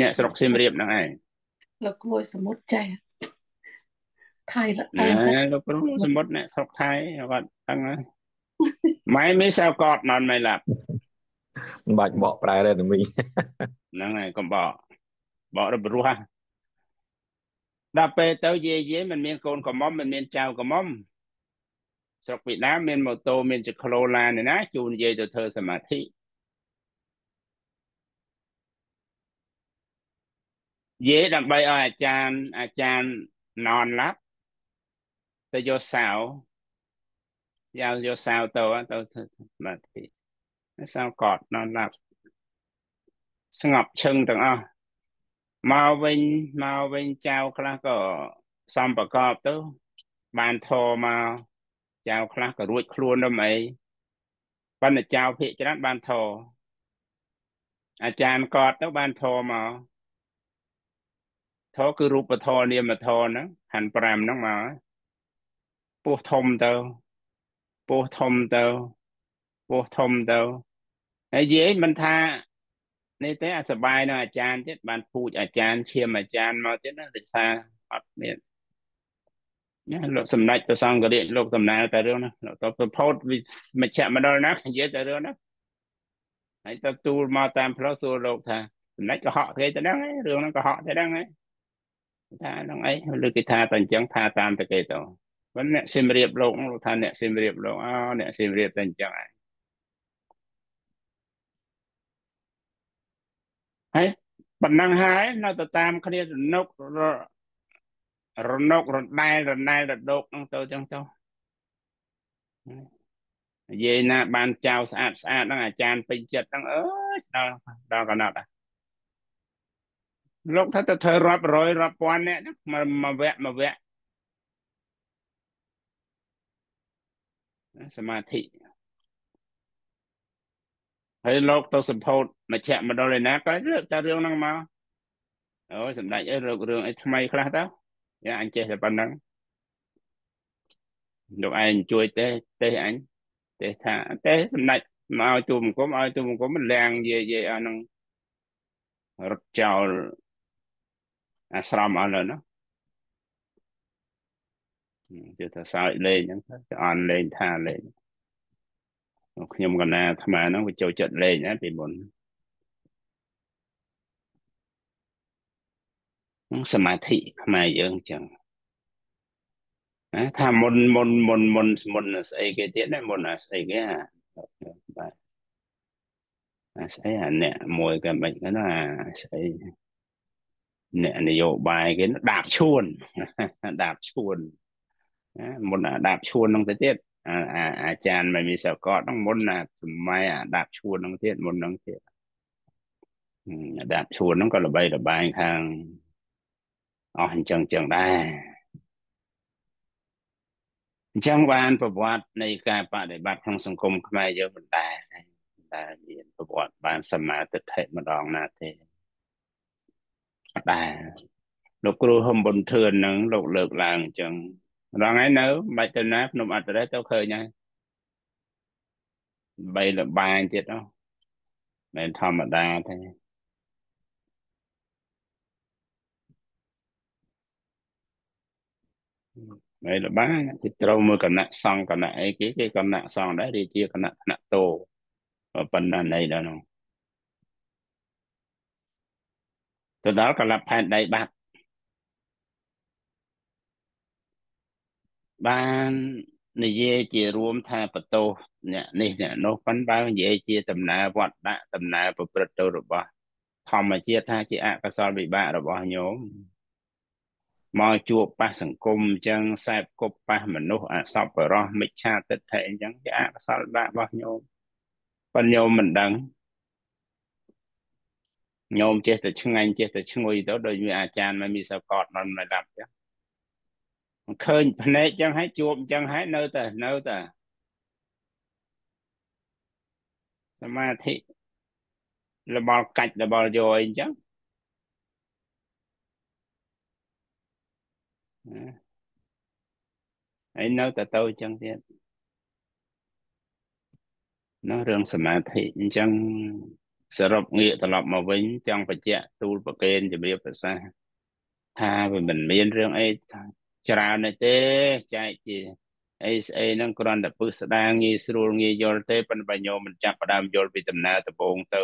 អ្នកស្រុកសៀមរាបហ្នឹងឯងលោកគួយសមុទ្រចេះ ថៃរត់តែលោកគ្រូសមុទ្រអ្នកស្រុកថៃគាត់ហ្នឹងហើយម៉ែមីសៅកតមិនមិនឡាប់មិនបាច់បកប្រែរ៉េមីហ្នឹងហើយកុំបកបករបរោះដល់ពេលទៅយាយយាយមិនមានកូនកំមុំមិនមានចៅកំមុំស្រុកវៀតណាមមានម៉ូតូមានចក្លូឡានឯណាជូនយាយទៅធ្វើសមាធិយាយដើម្បីឲ្យអាចារ្យអាចារ្យនន់ឡាប់ ទៅយកសាវយកយកសាវទៅទៅសមាធិសាវកត់នន់ឡាប់ស្ងប់ឈឹងទាំងអស់មកវិញមកវិញចៅខ្លះក៏សំប្រកបទៅបានធរមកចៅខ្លះក៏រួចខ្លួនទៅអីប៉ុន្តែចៅភិកច្រើនបានធរអាចារ្យកតទៅបានធរមកធម៌គឺរូបធម៌នាមធម៌ហ្នឹងខណ្ឌ5ហ្នឹងមក ពោះធំទៅពោះធំទៅពោះធំទៅហើយនិយាយមិនថានេះទេអាសបាយនឹងអាចារ្យទៀតបានពូជអាចារ្យឈាមអាចារ្យមកទៀតណាដូចថាអត់មានណាលោកសម្ដេចព្រះសង្ឃរាជលោកដំណើរតែរឿងណាលោកទៅប្រផោតមជ្ឈមណ្ឌលណានិយាយតែរឿងណាហើយទៅទូលមកតាមផ្លូវទូលលោកថាសម្ដេចកុហកគេទៅហ្នឹងរឿងហ្នឹងកុហកទៅហ្នឹងថាហ្នឹងអីឬគេថាតែអញ្ចឹងថាតាមតែគេទៅ ប៉ុន្តែអ្នកសៀមរាបលោកលោកថាអ្នកសៀមរាបលោកអូអ្នកសៀមរាបតែអញ្ចឹងឯងហើយប៉ុណ្ណឹងហើយនៅទៅតាមគ្នារនុករនុករដែលរដែលរដុកហ្នឹងទៅចឹងទៅនិយាយណាបានចៅស្អាតស្អាតហ្នឹងអាចារ្យពេញចិត្តហ្នឹងអើយដល់ដល់កណត់លោកថាទៅធ្វើរាប់រយរាប់ពាន់អ្នកមកមកវគ្គមកវគ្គ សមាធិហើយលោកទៅសម្ពោធមជ្ឈមណ្ឌលឯណាក៏លើកតែរឿងហ្នឹងមកអូយសម្ដេចអីរករឿងអីថ្មីខ្លះទៅយ៉ាអញចេះតែប៉ុណ្្នឹងលោកឯងជួយទេទេអញទេថាទេសម្ដេចមកឲ្យទូមង្គមឲ្យទូមង្គមមិនលាងយាយយាយអានឹងរត់ចោលអាស្រមអស់លើនោះ ជឿថាសើចលេងហ្នឹងទៅអន់លេងថាលេងខ្ញុំកណាអាត្មាហ្នឹងវាចូលចិត្តលេងណាពីមុនសមាធិខ្មែរយើងអញ្ចឹងណាថាមុនមុនមុនមុនមុនស្អីគេទៀតណាមុនអាស្អីគេអាបាទអាស្អីអាអ្នកមួយក៏មិនគេណាស្អីអ្នកនយោបាយគេដាបឈួនដាបឈួន ណាមុនអាដាបឈួនហ្នឹងទៅទៀតអាអាចារ្យមិនមានសកតហ្នឹងមុនអាសម័យអាដាបឈួនហ្នឹងទៀតមុនហ្នឹងទៀតអាដាបឈួនហ្នឹងក៏ល្បីល្បាញខាងអស់អញ្ចឹងចឹងដែរអញ្ចឹងបានប្រវត្តិនៃការបដិបត្តិក្នុងសង្គមខ្មែរយើងមិនដែរតែមានប្រវត្តិបានសមាទិដ្ឋិម្ដងណាទេអត់ដែរលោកគ្រូហឹមប៊ុនធឿននឹងលោកលើកឡើងអញ្ចឹង រងហើយនៅបាច់ទៅណាភ្នំអត្តរេសទៅឃើញហើយបីលបាយទៀតអស់មិនធម្មតាទេហើយលបាគេត្រូវមើលគណៈសង្ឃគណៈអីគេគេគណៈសង្ឃដែររាជាគណៈគណៈតោប៉ុណ្ណាណីដល់នោះទៅដល់កលផែនដីបាត់ បាននិយាយជារួមថាបតោអ្នកនេះអ្នកនោះប៉ុន្តែនិយាយជាដំណើរវត្តដាក់ដំណើរប្រព្រឹត្តទៅរបស់ធម្មជាតិថាជាអកុសលវិបាករបស់ញោមមកជួបប៉ះសង្គមអញ្ចឹងសែបគប់ប៉ះមនុស្សអសពរោះមិច្ឆាទិដ្ឋិអញ្ចឹងជាអកុសលវិបាករបស់ញោមប៉ុន្តែញោមមិនដឹងញោមចេះតែឆ្ងាញ់ចេះតែឈ្ងុយទៅដូចមានអាចារ្យមិនមានសកតមិនមិនដាប់ចឹង ឃើញភ្នែកចឹងហើយជួបអញ្ចឹងហើយនៅតែនៅតែសមាធិរបល់កាច់របល់យកអីចឹងហើយនៅតែទៅអញ្ចឹងទៀតនោះរឿងសមាធិអញ្ចឹងសរុបងាកត្រឡប់មកវិញចង់បញ្ជាក់ទូលប្រកេនជំរាបប្រសាសន៍ថាវាមិនមានរឿងអី ច្រើនទេចែកជាអីស្អីហ្នឹងគ្រាន់តែពឹសស្ដាងងាយស្រួលងាយយល់ទេប៉ុន្តែបើញោមមិនចាប់ផ្ដើមយល់ពីដំណើរដំបូងទៅ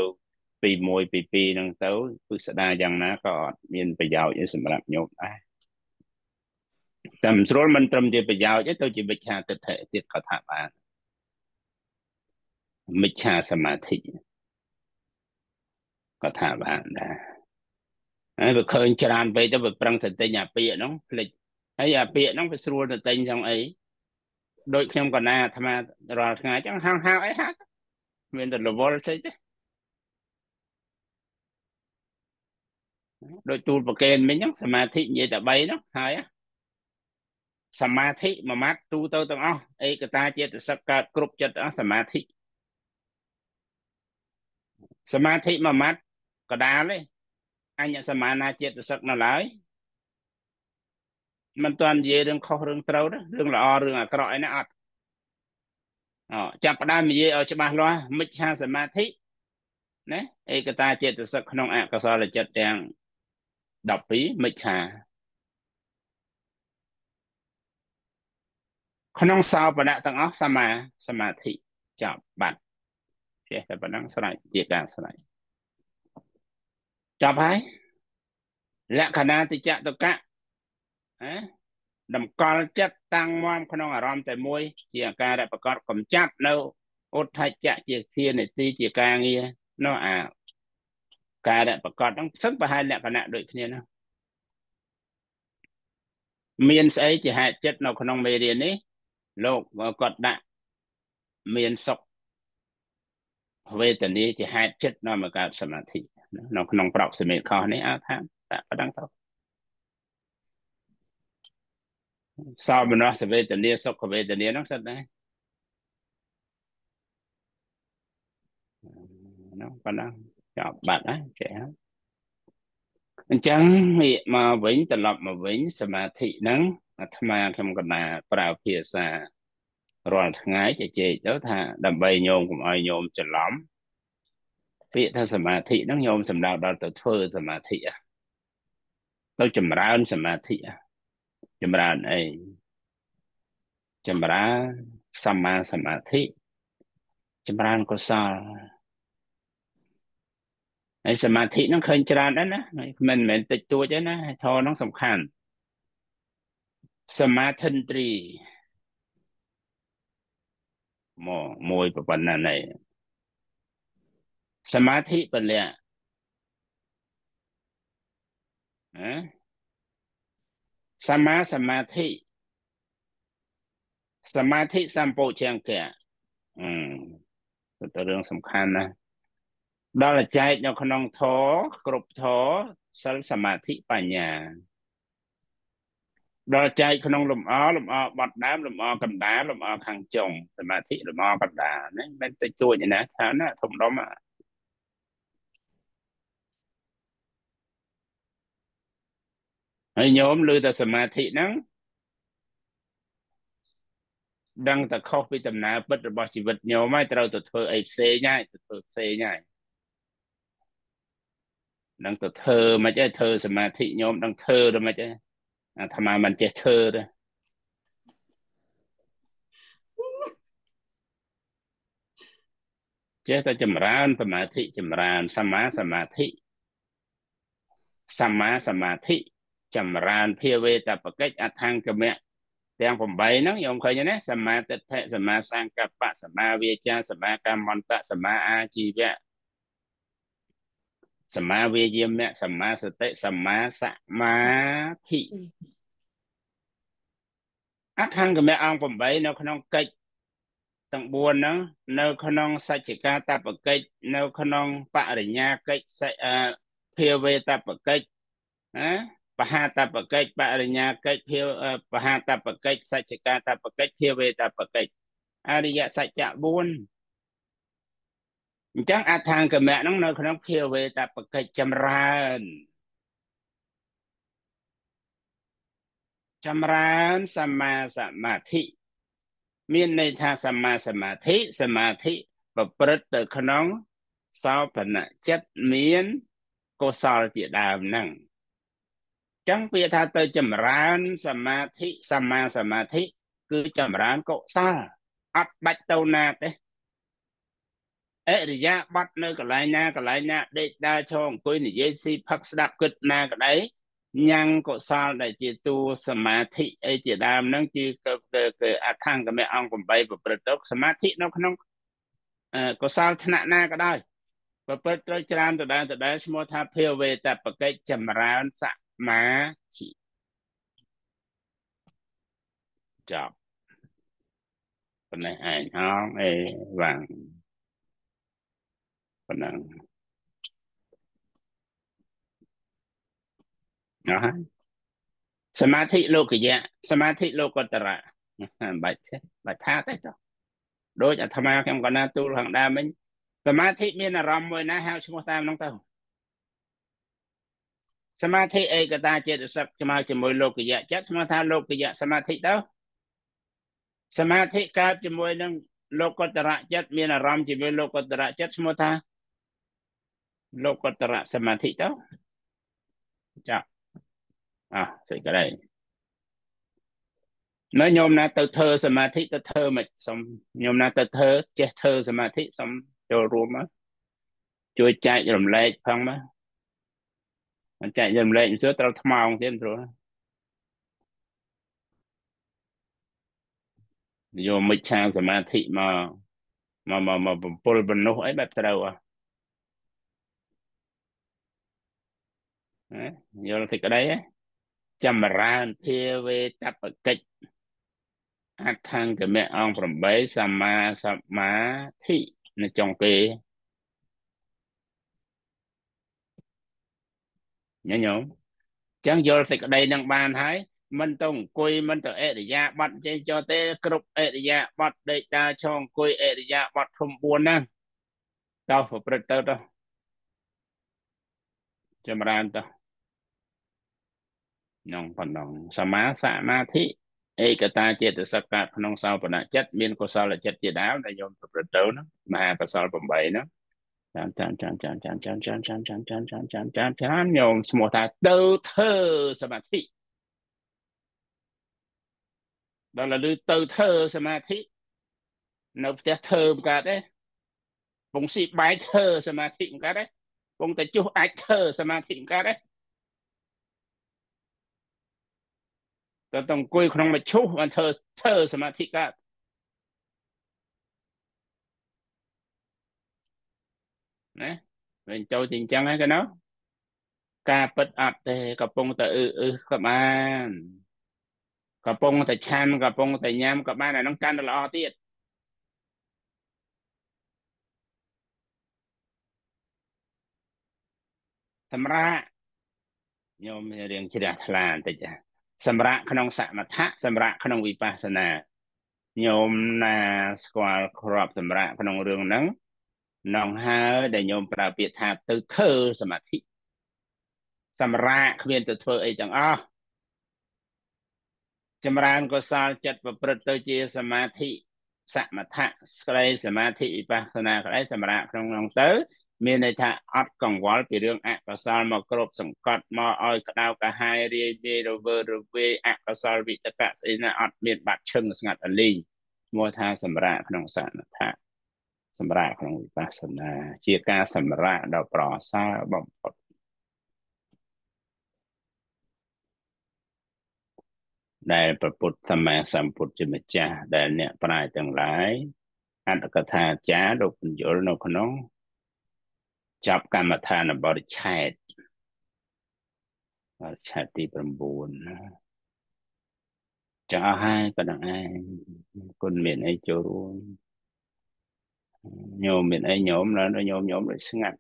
ពី1ពី2ហ្នឹងទៅពឹសស្ដាងយ៉ាងណាក៏អត់មានប្រយោជន៍សម្រាប់ញោមដែរតែមិនស្រួលមិនត្រឹមជាប្រយោជន៍ទេទៅជាវិច្ឆាទិដ្ឋិទៀតក៏ថាបានមិច្ឆាសមាធិក៏ថាបានដែរហើយបើឃើញច្រើនពេកទៅវាប្រឹងទៅទិញអាពាកហ្នឹងភ្លេច ហើយអាពាកហ្នឹងវាស្រួលទៅទិញចង់អីដូចខ្ញុំកណាអាត្មារាល់ថ្ងៃចឹងហាងហាងអីហាងមានតែរវល់តិចទេដូចទូលប្រកេនមិញហ្នឹងសមាធិនិយាយតែ3ហ្នឹងហើយសមាធិមួយម៉ាត់ទូទៅទាំងអស់ឯកតាចេតសិកកើតគ្រប់ចិត្តអស់សមាធិសមាធិមួយម៉ាត់កដាលទេអញសមាណាចេតសិកនៅឡើយ មិនទាន់និយាយរឿងខុសរឿងត្រូវទេរឿងល្អរឿងអាក្រក់អីណាអត់អចាប់ផ្ដើមនិយាយឲ្យច្បាស់លាស់មិច្ឆាសមាធិណាឯកតាចេតសិកក្នុងអកុសលចិត្តទាំង12មិច្ឆាក្នុងសោបនៈទាំងអស់សមាសមាធិចាប់បាត់ចេះតែប៉ុណ្ណឹងស្រេចជាការស្រេចចាប់ហើយលក្ខណៈតិចតកៈ ណាតម្កល់ចិត្តតាំងមាំក្នុងអារម្មណ៍តែមួយ ជាអាការៈប្រកបកំចាត់នៅឧទ្ធច្ចៈជាធានទីជាការងារនោះអាការៈប្រកបហ្នឹងផ្សឹងប្រហែលលក្ខណៈដូចគ្នាណាមានស្អីជាហេតុចិត្តនៅក្នុងមេរៀននេះលោកគាត់ដាក់មានសុខវេទនាជាហេតុចិត្តនាំមកកើតសមាធិនៅក្នុងប្រកសមេខុសនេះអាចថាតែប៉ុណ្ណឹងទៅ សោមនស្សវេទនាសុខវេទនាហ្នឹងសិតដែរហ្នឹងប៉ុណ្ណឹងចប់បាត់ហើយចេះហើយអញ្ចឹងងាកមកវិញត្រឡប់មកវិញសមាធិហ្នឹងអាត្មាខ្ញុំកណាប្រើភាសារាល់ថ្ងៃជជែកទៅថាដើម្បីញោមកុំឲ្យញោមច្រឡំពាក្យថាសមាធិហ្នឹងញោមសំដៅដល់ទៅធ្វើសមាធិទៅចម្រើនសមាធិ ចម្រើនអីចម្រើនសម្មាសមាធិចម្រើនកុសលហើយសមាធិហ្នឹងឃើញច្រើនដែរណាមិនមែនតិចតួចទេណាធរហ្នឹងសំខាន់សមាធិន្ទ្រីមកមួយប៉ុណ្ណាណែសមាធិពលៈអ សមាសមាធិសមាធិសម្ពោជង្គៈអឺទៅរឿងសំខាន់ណាស់ដល់ចែកនៅក្នុងធរគ្រប់ធរសិលសមាធិបញ្ញាដល់ចែកក្នុងលំអលំអបត់ដើមលំអកណ្ដាលលំអខាងចុងសមាធិលំអកណ្ដាលហ្នឹងមិនទៅជួយណាថាណាធំដុំ ហើយញោមលើតែសមាធិហ្នឹងដឹងតែខុសពីដំណើរពិតរបស់ជីវិតញោមហើយត្រូវទៅធ្វើអីផ្សេងហើយទៅធ្វើផ្សេងហើយនឹងទៅធ្វើមិនអីធ្វើសមាធិញោមដឹងធ្វើទៅមិនអីអាត្មាមិនចេះធ្វើទេចេះតែចម្រើនសមាធិចម្រើន សមាសមាធិសមាសមាធិ ចម្រើនភាវេតបកិច្ចអថង្គមៈទាំង8ហ្នឹងខ្ញុំឃើញណាសមាទិដ្ឋិសមាសង្កប្បសមាវាចាសមាកម្មន្តៈសមាអាជីវៈសមាវាយាមៈសមាសតិសមាសមាធិអថង្គមៈអង្គ8នៅក្នុងកិច្ចទាំង4ហ្នឹងនៅក្នុងសច្ចកាតបកិច្ចនៅក្នុងបរិញ្ញាកិច្ចភាវេតបកិច្ចណា បហាតបកិច្ចបរិញ្ញាកិច្ចភាវបហាតបកិច្ចសច្ចកាតបកិច្ចភាវេតបកិច្ចអរិយសច្ចៈ4អញ្ចឹងអថាង្គមៈហ្នឹងនៅក្នុងភាវេតបកិច្ចចម្រើនចម្រើនសម្មាសមាធិមានន័យថាសម្មាសមាធិសមាធិប្រព្រឹត្តទៅក្នុងសោបនចិត្តមានកុសលជាដើមហ្នឹង ចឹងពាក្យថាទៅចម្រើនសមាធិសម្មាសមាធិគឺចម្រើនកុសលអត់បាច់ទៅណាទេអរិយាប័តនៅកន្លែងណាកន្លែងណាដេកដើរឈរអង្គុយនិយាយស៊ីផឹកស្ដាប់គិតណាក្តីញ៉ាំងកុសលដែលជាតួសមាធិអីជាដើមហ្នឹងគឺគឺអខង្គមៈអង្គ8ប្រព្រឹត្តទៅសមាធិនៅក្នុងកុសលថ្នាក់ណាក៏ដោយប្រព្រឹត្តត្រូវច្រើនដដែលដដែលឈ្មោះថាភាវេតបកិច្ចចម្រើនស មាធិចប់ប៉ុណ្ណេះឯងហងអេវ៉ាំងប៉ុណ្ណឹងអស់ហើយសមាធិលោកយៈសមាធិលោកតរៈបាច់ទេបាច់ថាទេចុះដូចអាត្មាខ្ញុំកណាទូលខាងដើមវិញសមាធិមានអារម្មណ៍មួយណាហៅឈ្មោះតាមនោះទៅ សមាធិឯកតាចេតសិកមកជាមួយលោកយៈចិត្តស្មើថាលោកយៈសមាធិទៅសមាធិកើតជាមួយនឹងលោកតរៈចិត្តមានអារម្មណ៍ជាមួយលោកតរៈចិត្តស្មើថាលោកតរៈសមាធិទៅចាអ่ะសេចក្តីនៅញោមណាទៅធ្វើសមាធិទៅធ្វើមិនសុំញោមណាទៅធ្វើចេះធ្វើសមាធិសុំចូលរួមមកជួយចែករំលែកផងមក មិនចែករំលែកមិនសួរត្រូវថ្មងទៀតព្រោះយកមិច្ឆាសមាធិមកមកមកមកបំពល់បំណុះអីបែបត្រូវអណាយល់ទីក្តីចម្រើនភាវេតបកិច្ចអដ្ឋង្គមៈអង្គ8សម្មាសមាធិនៅចុងគេ ញញោមចឹងយល់សេចក្តីនឹងបានហើយមិនទៅអង្គុយមិនទៅអរិយាប័តចេះចោទេគ្រប់អរិយាប័តដេកដើរឈរអង្គុយអរិយាប័តធំ4ណាតោះប្រព្រឹត្តទៅទៅចម្រើនទៅក្នុងប៉ុណ្ណឹងសមាសមាធិឯកតាចេតសិកកើតក្នុងសោបនចិត្តមានកុសលចិត្តជាដើមដែលយមប្រព្រឹត្តទៅណាមហាកុសល8ណាចាន ចានចានចានចានចានចានចានចានចានចានចានចានចានញោមឈ្មោះថាទៅធ្វើសមាធិដល់លឺទៅធ្វើសមាធិនៅផ្ទះធ្វើមិនកើតទេពងស៊ីបាយធ្វើសមាធិមិនកើតទេពងតែចុះអាចធ្វើសមាធិមិនកើតទេតើតអង្គុយក្នុងមឈុះបានធ្វើធ្វើសមាធិកើត ណាវិញចូលជាអញ្ចឹងហ្នឹងកណោការពិតអត់ទេកំពុងតែអឺអឺក៏បានកំពុងតែឆានកំពុងតែញ៉ាំក៏បានអានឹងកាន់តែល្អទៀតសម្រាប់ញោមរៀងជ្រះថ្លាបន្តិចសម្រាប់ក្នុងសមថៈសម្រាប់ក្នុងវិបស្សនាញោមណាស្គាល់គ្រាប់សម្រាប់ក្នុងរឿងហ្នឹង នងហើយដែលញោមប្រើពាក្យថាទៅធ្វើសមាធិសម្រាប់គ្មានទៅធ្វើអីទាំងអស់ចម្រើនកុសលចិត្តប្រព្រឹត្តទៅជាសមាធិសមថៈស្ដីសមាធិវិបស្សនាក្ដីសម្រាប់ក្នុងនោះទៅ មានន័យថាអត់កង្វល់ពីរឿងអកុសលមកគ្រប់សង្កត់មកឲ្យក្តៅកាហាយរាយរាយរវើរវាយអកុសលវិតកៈស្អីណាអត់មានបាត់ឈឹងស្ងាត់អលីងឈ្មោះថាសម្រាប់ក្នុងសមថៈ សម្រាប់ក្នុងវិបស្សនា ជាការសម្រាប់ដ៏ប្រសើរបំផុតដែលព្រះពុទ្ធសម្មាសម្ពុទ្ធជាម្ចាស់ដែលអ្នកប្រាជ្ញទាំងឡាយអត្តកថាចារលោកពន្យល់នៅក្នុងចាប់កម្មដ្ឋានបរិឆេទបរិឆេទទី9ណាចាស់ហើយប៉ុណ្ណឹងឯងគុណមានអីចូលរួម nhôm mình ấy nhôm là nó nhôm nhôm rồi sức ngặt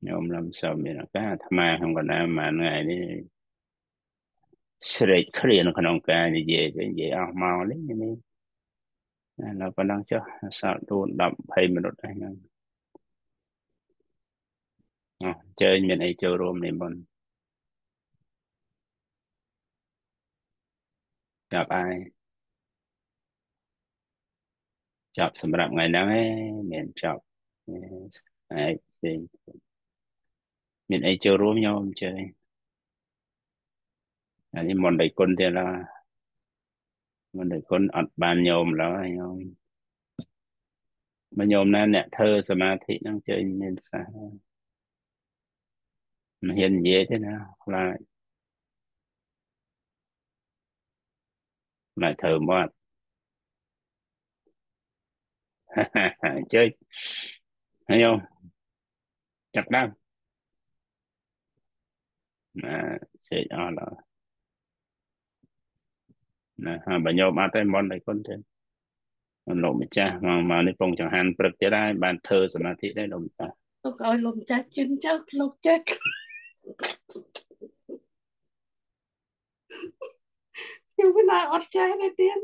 nhôm làm sao mình nó cá tham ma không còn ai mà ngày đi. Sợi liền nó còn ông ca thì về, cái gì ao mau đấy như này. À, nó còn đang cho sao đồn đậm hay mình đốt anh à, chơi mình ấy, chơi rôm này bọn. Gặp ai? ប៉ុណ្ណឹងចុះសល់ទូន10 20មិនិតហ្នឹងអញ្ជើញមានអីចូលរួមនេះមុនចាប់អាយចាប់សម្រាប់ថ្ងៃហ្នឹងឯងមានចាប់ឯងផ្សេងមានអីចូលរួមខ្ញុំអញ្ជើញអានេះមន្តដៃគុណទៀតឡើយមន្តដៃគុណអត់បានញោមឡើយញោមមកញោមណាអ្នកធ្វើសមាធិហ្នឹងជើញមានសាសមិនហ៊ាននិយាយទេណាខ្លាចខ្លាចធ្វើមក chơi. Hay không? Chặt đam là sẽ ở là nè ha bà nhau ba tay bón này con thế. Lộ mình cha mà mà đi phong chẳng hạn bật cái đai bàn thơ sẵn là thị đây lộ mình ta tôi coi lộ mình cha chứng cháu lộ chết. Nhưng mà nào ọt trái này tiên?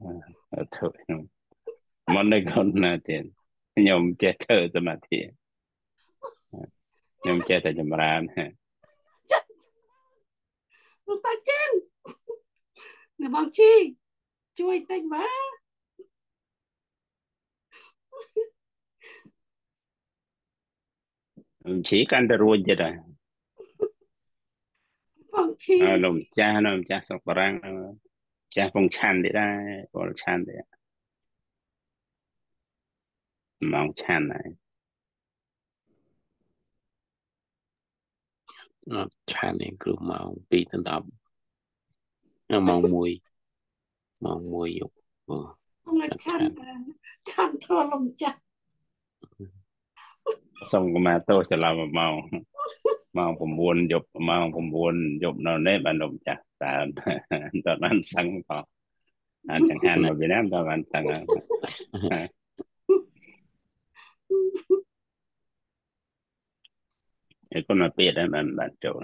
À. ធ្វើខ្ញុំមិនដឹងខ្លួនណាទៀតខ្ញុំចេះធ្វើសមាធិខ្ញុំចេះតែចម្រើនហ្នឹងតាចិនអ្នកបងជីជួយតិចបាទខ្ញុំជីកាន់តែរួចទៀតហើយបងជីអើលោកម្ចាស់នៅម្ចាស់ស្រុកបារាំងហ្នឹង ចាស់ពងឆាន់ទៀតដែរពលឆាន់ទៀតម៉ោងឆាន់ហើយអត់ឆានឯងគ្រូម៉ោង2ដល់10នៅម៉ោង1ម៉ោង1យប់អូងឆាន់បាទឆាន់ធលំចាស់សូមកុំមកទោសច្រឡំមួយម៉ោង ម៉ោង9យប់ម៉ោង9យប់នៅនេះបានលោកម្ចាស់តើតើបានសឹងផងអាចចង្ហាន់នៅវៀតណាមតើបានសឹងហើយឯគុណពាក្យដែរបានបានចូល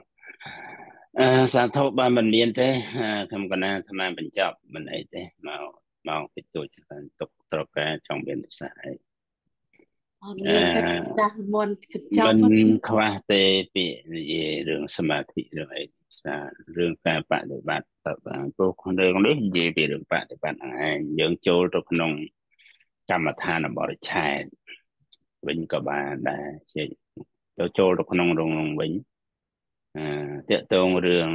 អឺសាធុបានមិនមានទេអឺខ្ញុំកណាអាត្មាបញ្ចប់មិនអីទេមកមកតិចតួចទៅទុកត្រការចង់មានប្រសាសន៍អី អត់មានតែដាស់មុនកញ្ចប់មិនខ្វះទេពាក្យនិយាយរឿងសមាធិរឿងអីសារឿងការបដិបត្តិទៅបានព្រោះរឿងនេះនិយាយពីរឿងបដិបត្តិហ្នឹងឯងយើងចូលទៅក្នុងកម្មដ្ឋានបរិច្ឆេទវិញក៏បានដែរជាទៅចូលទៅក្នុងរងនឹងវិញអឺតកតងរឿង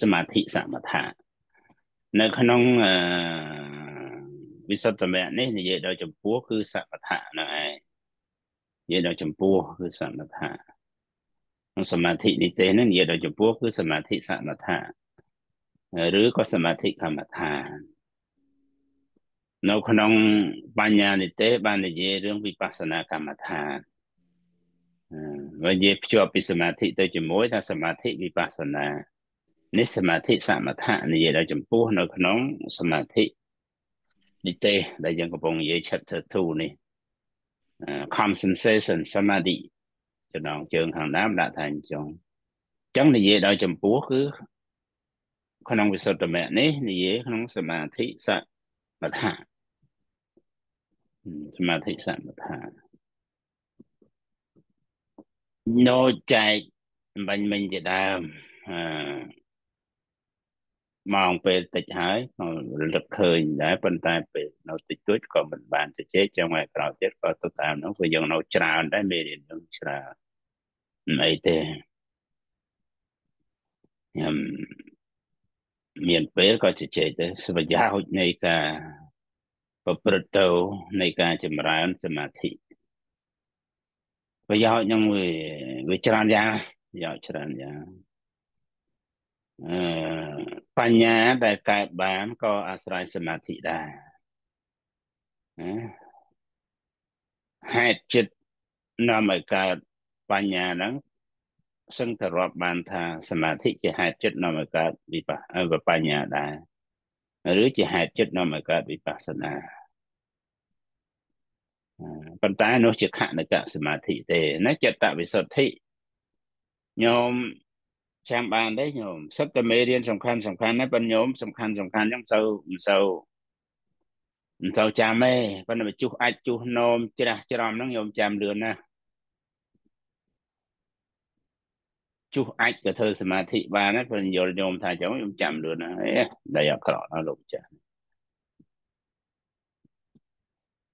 សមាធិសមថៈនៅក្នុងអឺ វិសុទ្ធមគ្គនេះនិយាយដល់ចំពោះគឺសមថៈហ្នឹងឯងនិយាយដល់ចំពោះគឺសមថៈក្នុងសមាធិនិទេសហ្នឹងនិយាយដល់ចំពោះគឺសមាធិសមថៈឬក៏សមាធិកម្មដ្ឋាននៅក្នុងបញ្ញានិទេសបាននិយាយរឿងវិបស្សនាកម្មដ្ឋានអឺបើនិយាយភ្ជាប់ពីសមាធិទៅជាមួយថាសមាធិវិបស្សនានេះសមាធិសមថៈនិយាយដល់ចំពោះនៅក្នុងសមាធិ និទេសដែលយើងកំពុងនិយាយ chapter 2នេះអឺ concentration samadhi ចំណងជើងខាងដើមដាក់ថាអញ្ចឹងអញ្ចឹងនិយាយដល់ចំពោះគឺក្នុងវិសុទ្ធមគ្គនេះនិយាយក្នុងសមាធិសមថៈសមាធិសមថៈណូចែកបាញ់មិញជាដើមអឺ ម៉ោងពេលតិចហើយក៏រលឹកឃើញដែរប៉ុន្តែពេលនៅតិចតួចក៏មិនបានជជែកចឹងហើយក្រោយទៀតក៏ទៅតាមនោះព្រោះយើងនៅច្រើនដែរមេរៀននឹងច្រើនមិនអីទេខ្ញុំមានពេលក៏ជជែកទៅស្វយាហុចនៃការប្រព្រឹត្តទៅនៃការចម្រើនសមាធិប្រយោជន៍នឹងវាវាច្រើនយ៉ាងប្រយោជន៍ច្រើនយ៉ាងអឺ បញ្ញាដែលកើតបានក៏អាស្រ័យសមាធិដែរណាហេតុចិត្តនាំឲ្យកើតបញ្ញាហ្នឹងសឹងតែរាប់បានថាសមាធិជាហេតុចិត្តនាំឲ្យកើតវិបស្សបញ្ញាដែរឬជាហេតុចិត្តនាំឲ្យកើតវិបស្សនាប៉ុន្តែនោះជាខណកសមាធិទេណាចិត្តវិសុទ្ធិញោម ចាំបានទេញោមសិតតែមេរៀនសំខាន់សំខាន់ណាប៉ុន្តែញោមសំខាន់សំខាន់ចឹងសូវមិនសូវមិនសូវចាំទេប៉ុន្តែជុះអាចជុះនោមច្រាស់ច្រំហ្នឹងញោមចាំលឿនណាជុះអាចក៏ធ្វើសមាធិបានដែរប៉ុន្តែយល់ញោមថាចឹងខ្ញុំចាំលឿនណាអេដៃអក្រក់ណាលោកចាស់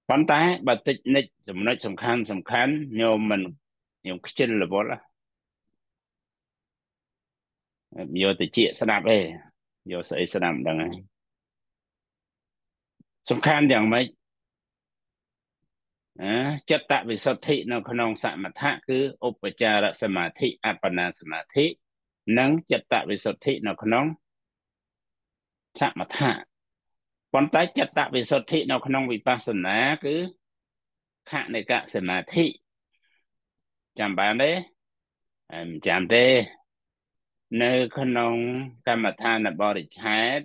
ប៉ុន្តែបើតិចនិចចំណុចសំខាន់សំខាន់ញោមមិនញោមខ្ជិលរវល់ យកទៅជាស្ដាប់ទេយកស្អីស្ដាប់ដឹងហើយសំខាន់យ៉ាងម៉េចអចិត្តវិសុទ្ធិនៅក្នុងសមថៈគឺឧបចារសមាធិអបណាសមាធិនិងចិត្តវិសុទ្ធិនៅក្នុងសមថៈប៉ុន្តែចិត្តវិសុទ្ធិនៅក្នុងវិបស្សនាគឺខនិកសមាធិចាំបានទេអឺចាំទេ នៅក្នុងកម្មដ្ឋានបរិច្ឆេទ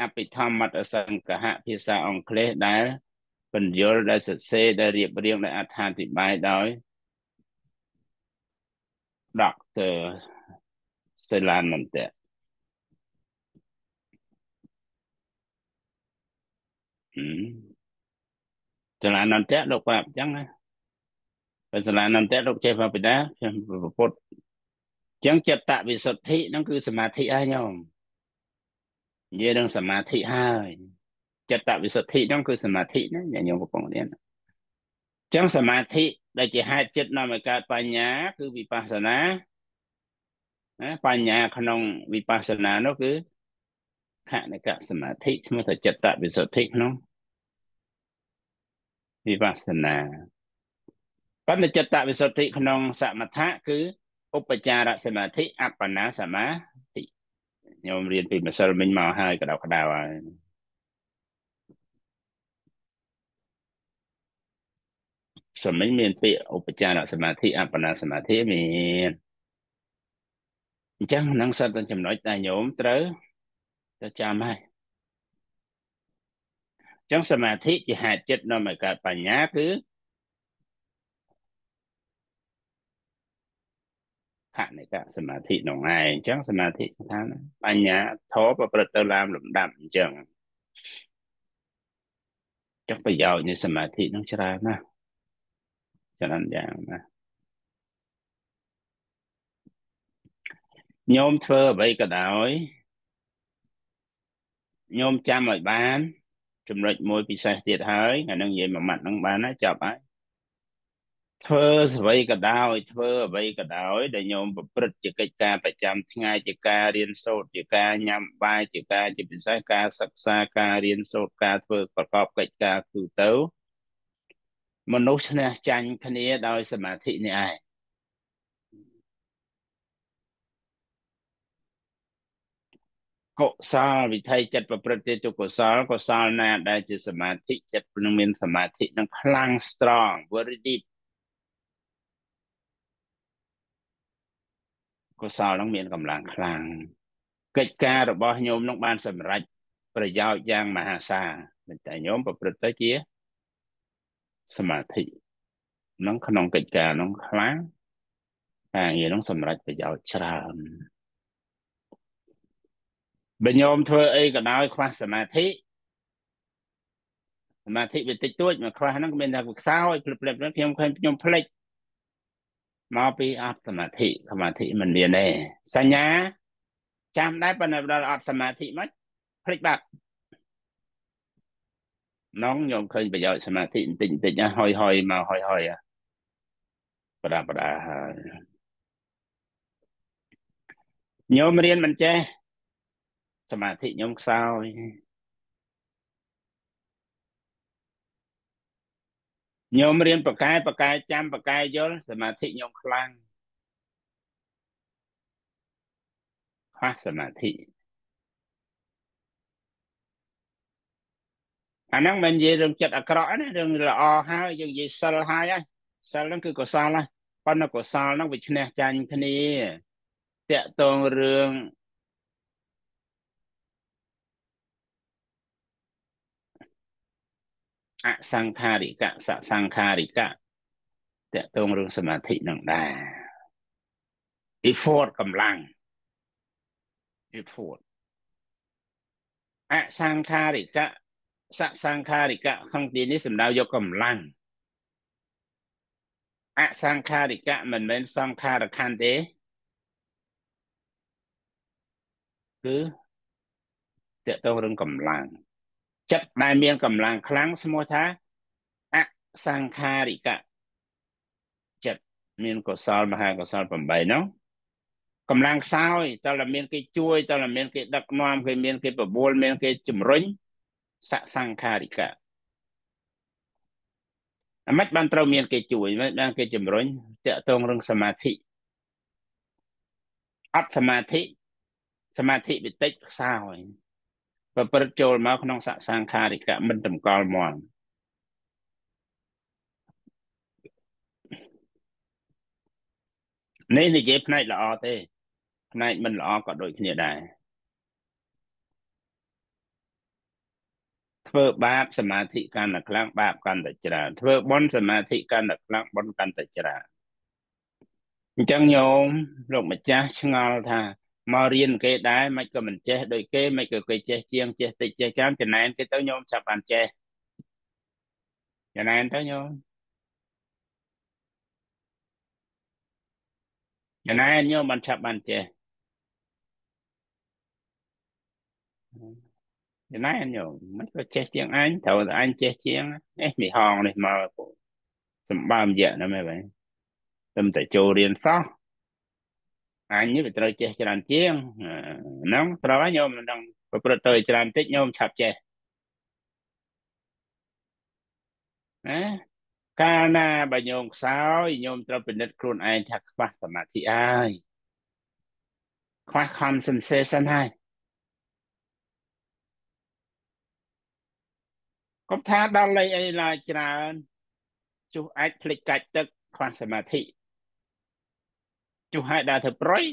អភិធម្មតសង្កហៈភាសាអង់គ្លេសដែលបញ្យលដែលសរសេរដែលរៀបរៀងដែលអត្ថាធិប្បាយដោយ Dr. Selanante ចលនានតៈលោកប្រាប់អញ្ចឹងណាបិសាលានន្តៈលោកចេះបបិតាខ្ញុំពុទ្ធអញ្ចឹងចិត្តវិសុទ្ធិហ្នឹងគឺសមាធិហើយញោមនិយាយនឹងសមាធិហើយចិត្តវិសុទ្ធិហ្នឹងគឺសមាធិណាញោមកំពុងរៀនអញ្ចឹងសមាធិដែលជាហេតុចិត្តនាំឲ្យកើតបញ្ញា គឺវិបស្សនាណាបញ្ញាក្នុងវិបស្សនានោះគឺខនិកសមាធិឈ្មោះថាចិត្តវិសុទ្ធិក្នុងវិបស្សនាប៉ុន្តែចិត្តវិសុទ្ធិក្នុងសមថៈគឺ ឧបចារសមាធិអបបនាសមាធិខ្ញុំរៀនពីម្សិលមិញមកហើយកដៅកដៅហើយសមិញមានពាក្យឧបចារសមាធិអបបនាសមាធិមានអញ្ចឹងនឹងសិតតែចំណុចដែលញោមត្រូវទៅចាំហើយអញ្ចឹងសមាធិជាហេតុចិត្តនាំឲ្យកើតបញ្ញាគឺ ខនិកសមាធិនោះឯងអញ្ចឹងសមាធិថាបញ្ញាធម៌ប្រព្រឹត្តទៅតាមលំដាប់អញ្ចឹងចុះប្រយោជន៍នៃសមាធិនោះច្រើនណាស់ច្រើនយ៉ាងណាញោមធ្វើអ្វីក៏ដោយញោមចាំឲ្យបាន ចំណុចមួយពិសេសទៀតហើយអានឹងនិយាយមួយម៉ាត់នឹងបានហើយចប់ហើយ ធ្វើអ្វីក៏ដោយធ្វើអ្វីក៏ដោយដែលញោមប្រព្រឹត្តជាកិច្ចការប្រចាំថ្ងៃជាការរៀនសូត្រជាការញ៉ាំបាយជាការជាពិសេសការសិក្សាការរៀនសូត្រការធ្វើប្រកបកិច្ចការគឺទៅមនុស្សឈ្នះចាញ់គ្នាដោយសមាធិនេះឯងកុសលវិថីចិត្តប្រព្រឹត្តទៅកុសលកុសលណាដែលជាសមាធិចិត្តនឹងមានសមាធិនឹងខ្លាំង strong very deep កុសលនឹងមានកម្លាំងខ្លាំងកិច្ចការរបស់ញោមនឹងបានសម្រេចប្រយោជន៍យ៉ាងមហាសាលតែញោមប្រព្រឹត្តទៅជាសមាធិនឹងក្នុងកិច្ចការនឹងខ្លាំងការងារនឹងសម្រេចប្រយោជន៍ច្រើនបើញោមធ្វើអីក៏ដោយខ្វះសមាធិសមាធិវាតិចតួចមកខ្វះហ្នឹងមានថាខ្សោយភ្លឹបភ្លឹបខ្ញុំឃើញខ្ញុំភ្លេច មកពីអត់សមាធិសមាធិមិនមានទេសញ្ញាចាំដែរប៉ុន្តែដល់អត់សមាធិមកភ្លេចបាត់នងខ្ញុំឃើញប្រយោជន៍សមាធិបន្តិចបន្តិចហុយហុយមកហុយហុយបដាបដាហើយញោមរៀនមិនចេះសមាធិខ្ញុំខ្សោយ ញោមរៀនបកែបកែចាំបកែយល់សមាធិញោមខ្លាំងខ្វះសមាធិអាហ្នឹងមិននិយាយរឿងចិត្តអាក្រក់ណារឿងល្អហើយយើងនិយាយសិលហើយហើយសិលហ្នឹងគឺកុសលហើយប៉ុន្តែកុសលហ្នឹងវាឈ្នះចាញ់គ្នាតកតងរឿង អសង្ខារិកៈសសង្ខារិកៈតកតងរឿងសមាធិនឹងដែរ effort កម្លាំង effort អសង្ខារិកៈសសង្ខារិកៈក្នុងទីនេះសំដៅយកកម្លាំងអសង្ខារិកៈមិនមែនសង្ខារខណ្ឌទេគឺតកតងរឿងកម្លាំង ចិត្តដែលមានកម្លាំងខ្លាំងឈ្មោះថាអសង្ខារិកៈចិត្តមានកុសលមហាកុសល8នោះកម្លាំងខ្សោយតើតែមានគេជួយតើតែមានគេដឹកនាំគេមានគេបបួលមានគេជំរុញសសង្ខារិកៈអាម៉េចបានត្រូវមានគេជួយមិនបានគេជំរុញតកតងរឿងសមាធិអត់សមាធិសមាធិវិតិចខ្សោយ ប្រព្រឹត្តចូលមកក្នុងសសង្ខារិកៈមិនតម្កល់មន់នេះនិយាយផ្នែកល្អទេផ្នែកមិនល្អក៏ដូចគ្នាដែរធ្វើបាបសមាធិកាន់តែខ្លាំងបាបកាន់តែច្រើនធ្វើបុណ្យសមាធិកាន់តែខ្លាំងបុណ្យកាន់តែច្រើនអញ្ចឹងញោមលោកម្ចាស់ឆ្ងល់ថា មករៀនគេដែរមិនក៏មិនចេះដូចគេមិនក៏គេចេះជាងចេះតិចចេះច្រើនចំណែនគេទៅញោមចាប់បានចេះចំណែនទៅញោមយ៉ាងណាញោមបានឆាប់បានចេះយ៉ាងណាញោមមិនក៏ចេះជាងអញត្រូវតែអញចេះជាងអេមីហងនេះមកសម្បើមយៈណាមែនទេតែតែចូលរៀនសោះ អញនេះវាត្រូវចេះច្រើនជាងហ្នឹងត្រូវហើយញោមមិនដឹងប្រព្រឹត្តទៅច្រើនតិចញោមឆាប់ចេះណាកាលណាបើញោមខ្សោយញោមត្រូវពិនិត្យខ្លួនឯងថាខ្វះសមាធិហើយខ្វះ concentration ហើយកុំថាដល់លេខអីឡើយច្រើនជុះអាចភ្លេចកាច់ទឹកខ្វះសមាធិ ជុះឲ្យដើរធ្វើប្រយ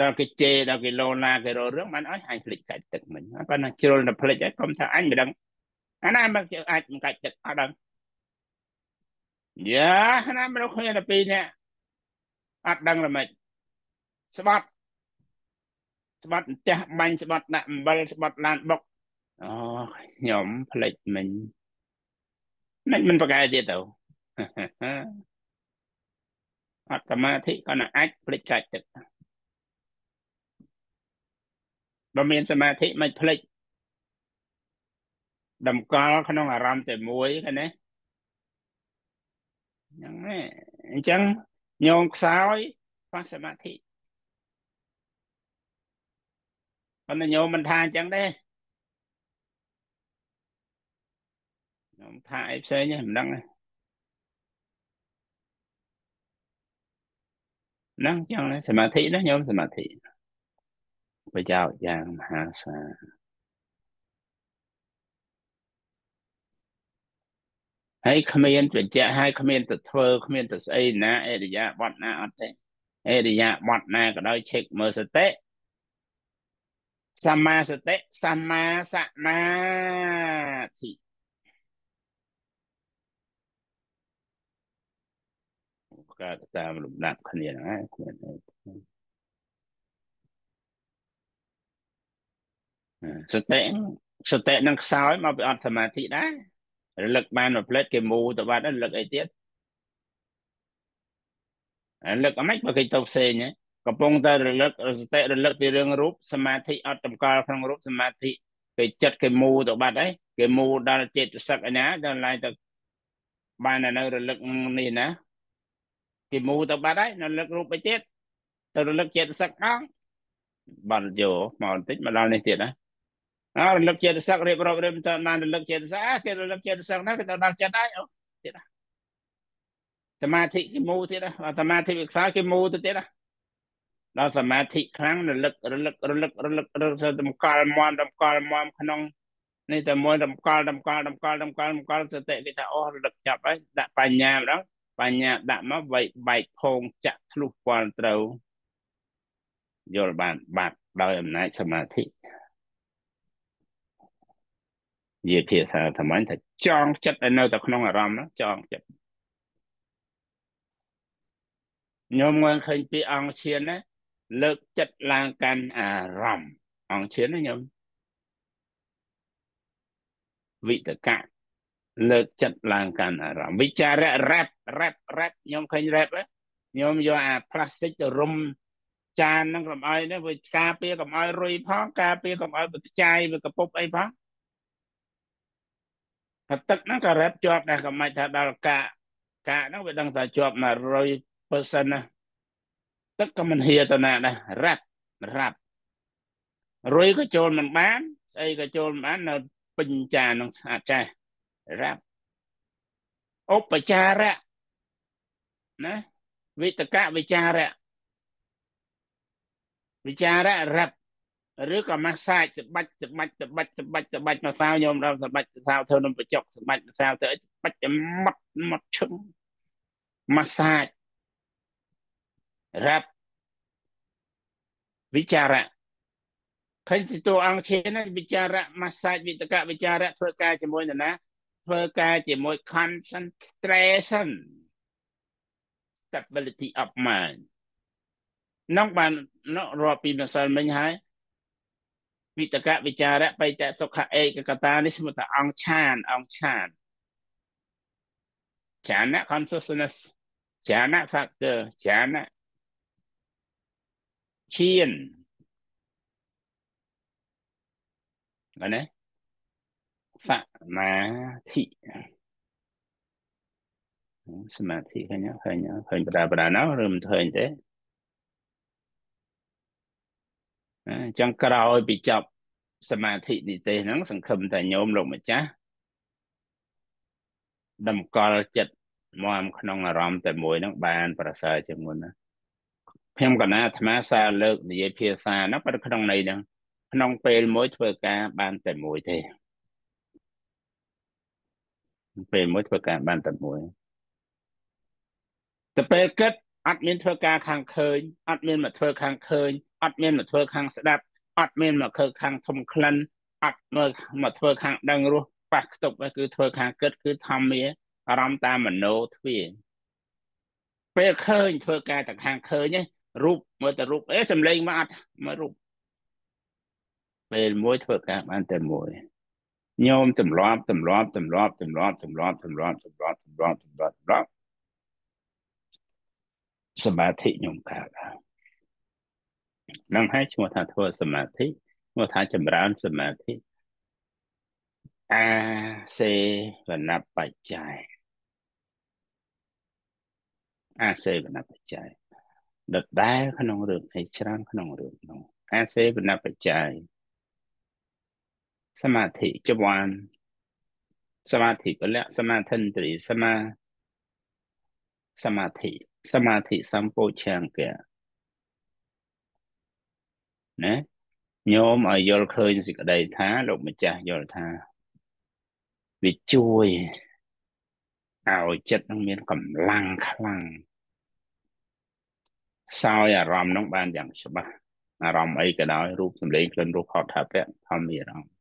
ដល់គេជេរដល់គេលោណាគេរករឿងបានអស់អញភ្លេចកាច់ទឹកមិញប៉ុន្តែជ្រុលតែភ្លេចហើយកុំថាអញមិនដឹងអាណាមិនអាចមិនកាច់ទឹកអត់ដឹងយ៉ាណាមនុស្សគ្នាតែពីរនាក់អត់ដឹងល្មិចស្បត់ស្បត់ផ្ទះបាញ់ស្បត់ដាក់អំបិលស្បត់ឡានបុកអូខ្ញុំភ្លេចមិញមិនមិនប្រកែទៀតទៅ អត់សមាធិក៏ណាអាចភ្លេចកាច់ទឹកបើមានសមាធិមិនភ្លេចតម្កល់ក្នុងអារម្មណ៍តែមួយឃើញទេហ្នឹងអញ្ចឹងញោមខ្សោយខ្វះសមាធិប៉ុន្តែញោមមិនថាអញ្ចឹងទេញោមថាអីផ្សេងទេមិនដឹងទេ ហ្នឹងចឹងសមាធិណាញោមសមាធិប្រយោជន៍យ៉ាងមហាសាលហើយគ្មានបញ្ជាក់ហើយគ្មានទៅធ្វើគ្មានទៅស្អីណាអរិយាបថណាអត់ទេអរិយាបថណាក៏ដោយឆែកមើលសតិសម្មាសតិសម្មាសមាធិ កើតតាមលំដាប់គ្នាហ្នឹងគ្មានអីសតិសតិនឹងខ្សោយមកពីអត់សមាធិដែររលឹកបានមួយផ្លេតគេមូទៅបាត់រលឹកអីទៀតរលឹកអមិនបើគេទៅផ្សេងកំពុងតែរលឹកសតិរលឹកពីរឿងរូបសមាធិអត់តម្កល់ក្នុងរូបសមាធិគេចិត្តគេមូទៅបាត់ហើយគេមូដល់ចេតសិកអញ្ញាដល់ឡើងទៅបាននៅរលឹកនេះណា គេមូទៅបាត់ហើយនៅរលឹករូបទៅទៀតទៅរលឹកចេតសិកអងបាត់យកមកបន្តិចមកដល់នេះទៀតណាអើរលឹកចេតសិករៀបរាប់រៀបទៅបានរលឹកចេតសិកគេរលឹកចេតសិកណាគេទៅដល់ចិត្តហើយអូទៀតណាសមាធិគេមូទៀតណាសមាធិវិខ្សោគេមូទៅទៀតណាដល់សមាធិខ្លាំងរលឹករលឹករលឹករលឹករលឹកតម្កល់មមតម្កល់មមក្នុងនេះតែមួយតម្កល់តម្កល់តម្កល់តម្កល់តម្កល់សតិគេថាអូរលឹកចាប់ហើយដាក់បញ្ញាម្ដង បញ្ញាដាក់មកវៃបែកភងចាក់ធ្លុះពាល់ត្រូវយល់បានបាត់ដោយអំណាចសមាធិនិយាយភាសាធម្មតាថាចងចិត្តឲ្យនៅតែក្នុងអារម្មណ៍ចងចិត្តញោមងឃើញពីអង្គឈានណាលើកចិត្តឡើងកាន់អារម្មណ៍អង្គឈានណាញោមវិតកៈ លើកចិត្តឡើងកាន់អារម្មណ៍វិចារៈរ៉ាប់រ៉ាប់រ៉ាប់ញោមឃើញរ៉ាប់ញោមយកអាផ្លាស្ទិកទៅរុំចានហ្នឹងកុំឲ្យនេះវាការពារកុំឲ្យរុយផងការពារកុំឲ្យវាខ្ចាយវាកពុបអីផងតែទឹកហ្នឹងក៏រ៉ាប់ជាប់ដែរក៏មិនថាដល់កាកាហ្នឹងវាដឹងថាជាប់100%ណាទឹកក៏មិនហៀទៅណាដែររ៉ាប់រ៉ាប់រុយក៏ចូលមិនបានស្អីក៏ចូលមិនបាននៅពេញចានឹងស្អាតចាស់ រ៉ាប់ឧបចារៈណាវិតកវិចារៈវិចារៈរ៉ាប់ឬក៏ម៉ាសាចស្បាច់ស្បាច់ស្បាច់ស្បាច់ស្បាច់មកសាវញោមដល់ស្បាច់សាវធ្វើនំបញ្ចុកស្បាច់សាវទៅស្បាច់ម៉ត់ម៉ត់ឈឹងម៉ាសាចរ៉ាប់វិចារៈឃើញទីតួអង្គឈានវិចារៈម៉ាសាចវិតកវិចារៈធ្វើការជាមួយនរណា ធ្វើការជាមួយ concentration stability of mind នោះបាននោះរាប់ពីម្សិលមិញហើយវិតកវិចារៈបៃតសុខឯកកតានេះស្មថាអង្គឆានអង្គឆានឆាន consciousness jhana factor jhana ឈានណាណា សមាធិសមាធិឃើញឃើញឃើញបដាបដាណោឬមិនឃើញទេអញ្ចឹងក្រោយពីចប់សមាធិនិទេសហ្នឹងសង្ឃឹមថាញោមលោកម្ចាស់តម្កល់ចិត្តមកក្នុងអារម្មណ៍តែមួយហ្នឹងបានប្រសើរជាងមុនណាខ្ញុំកណាអាត្មាសារលើកនិយាយភាសាហ្នឹងប៉ុន្តែក្នុងន័យហ្នឹងក្នុងពេលមួយធ្វើការបានតែមួយទេ ពេលមួយធ្វើការបានតែមួយតែពេលគិតអត់មានធ្វើការខាងឃើញអត់មានមកធ្វើខាងឃើញអត់មានមកធ្វើខាងស្ដាប់អត់មានមកធ្វើខាងធំក្លិនអត់មកមកធ្វើខាងដឹងរសប៉ះខ្ទប់គឺធ្វើខាងគិតគឺធម្មាអារម្មណ៍តាមមโนទ្វាពេលឃើញធ្វើការតែខាងឃើញរូបមើលតែរូបអេសំឡេងមកអត់មើលរូបពេលមួយធ្វើការបានតែមួយ ញោមទម្លាប់ទម្លាប់ទម្លាប់ទម្លាប់ទម្លាប់ទម្លាប់ទម្លាប់ទម្លាប់ទម្លាប់ទម្លាប់សមាធិញោមកើតនឹងហើយឈ្មោះថាធ្វើសមាធិឈ្មោះថាចម្រើនសមាធិអាសេវនបច្ច័យអាសេវនបច្ច័យដដែលក្នុងរឿងឯច្រើនក្នុងរឿងនោះអាសេវនបច្ច័យ សមាធិចវានសមាធិពលៈសមាធិន្ទ្រីសមាសមាធិសមាធិសម្ពោឆង្គៈណាញោមឲ្យយល់ឃើញសេចក្តីថាលោកម្ចាស់យល់ថាវាជួយឲ្យចិត្តនឹងមានកម្លាំងខ្លាំងសោយអារម្មណ៍នឹងបានយ៉ាងច្បាស់អារម្មណ៍អីក៏ដោយរូបសម្លេងក្លិនរូបផតថាពៈធម្មអារម្មណ៍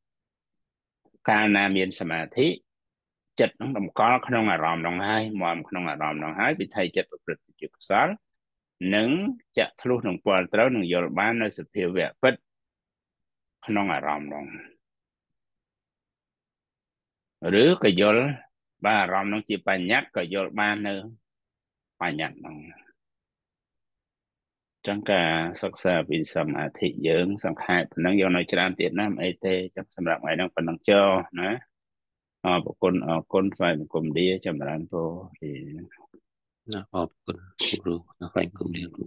កាលណាមានសមាធិចិត្តនឹងតម្កល់ក្នុងអារម្មណ៍នោះហើយមកក្នុងអារម្មណ៍នោះហើយវិថីចិត្តប្រព្រឹត្តជាកុសលនិងចាក់ធ្លុះនឹងពលត្រូវនឹងយល់បាននៅសភាវៈពិតក្នុងអារម្មណ៍នោះឬក៏យល់បានអារម្មណ៍នោះជាបញ្ញត្តិក៏យល់បាននៅបញ្ញត្តិនោះ ចឹងការសិក្សាពីសមាធិយើង សង្ខេបប៉ុណ្ណឹងយកនៅច្រើនទៀតណាមិនអីទេចឹងសម្រាប់ថ្ងៃហ្នឹងប៉ុណ្ណឹងចោណាអរគុណអរគុណស្វ័យបង្គំឌីចម្រើនពរណាអរគុណគ្រូស្វ័យបង្គំឌីគ្រូ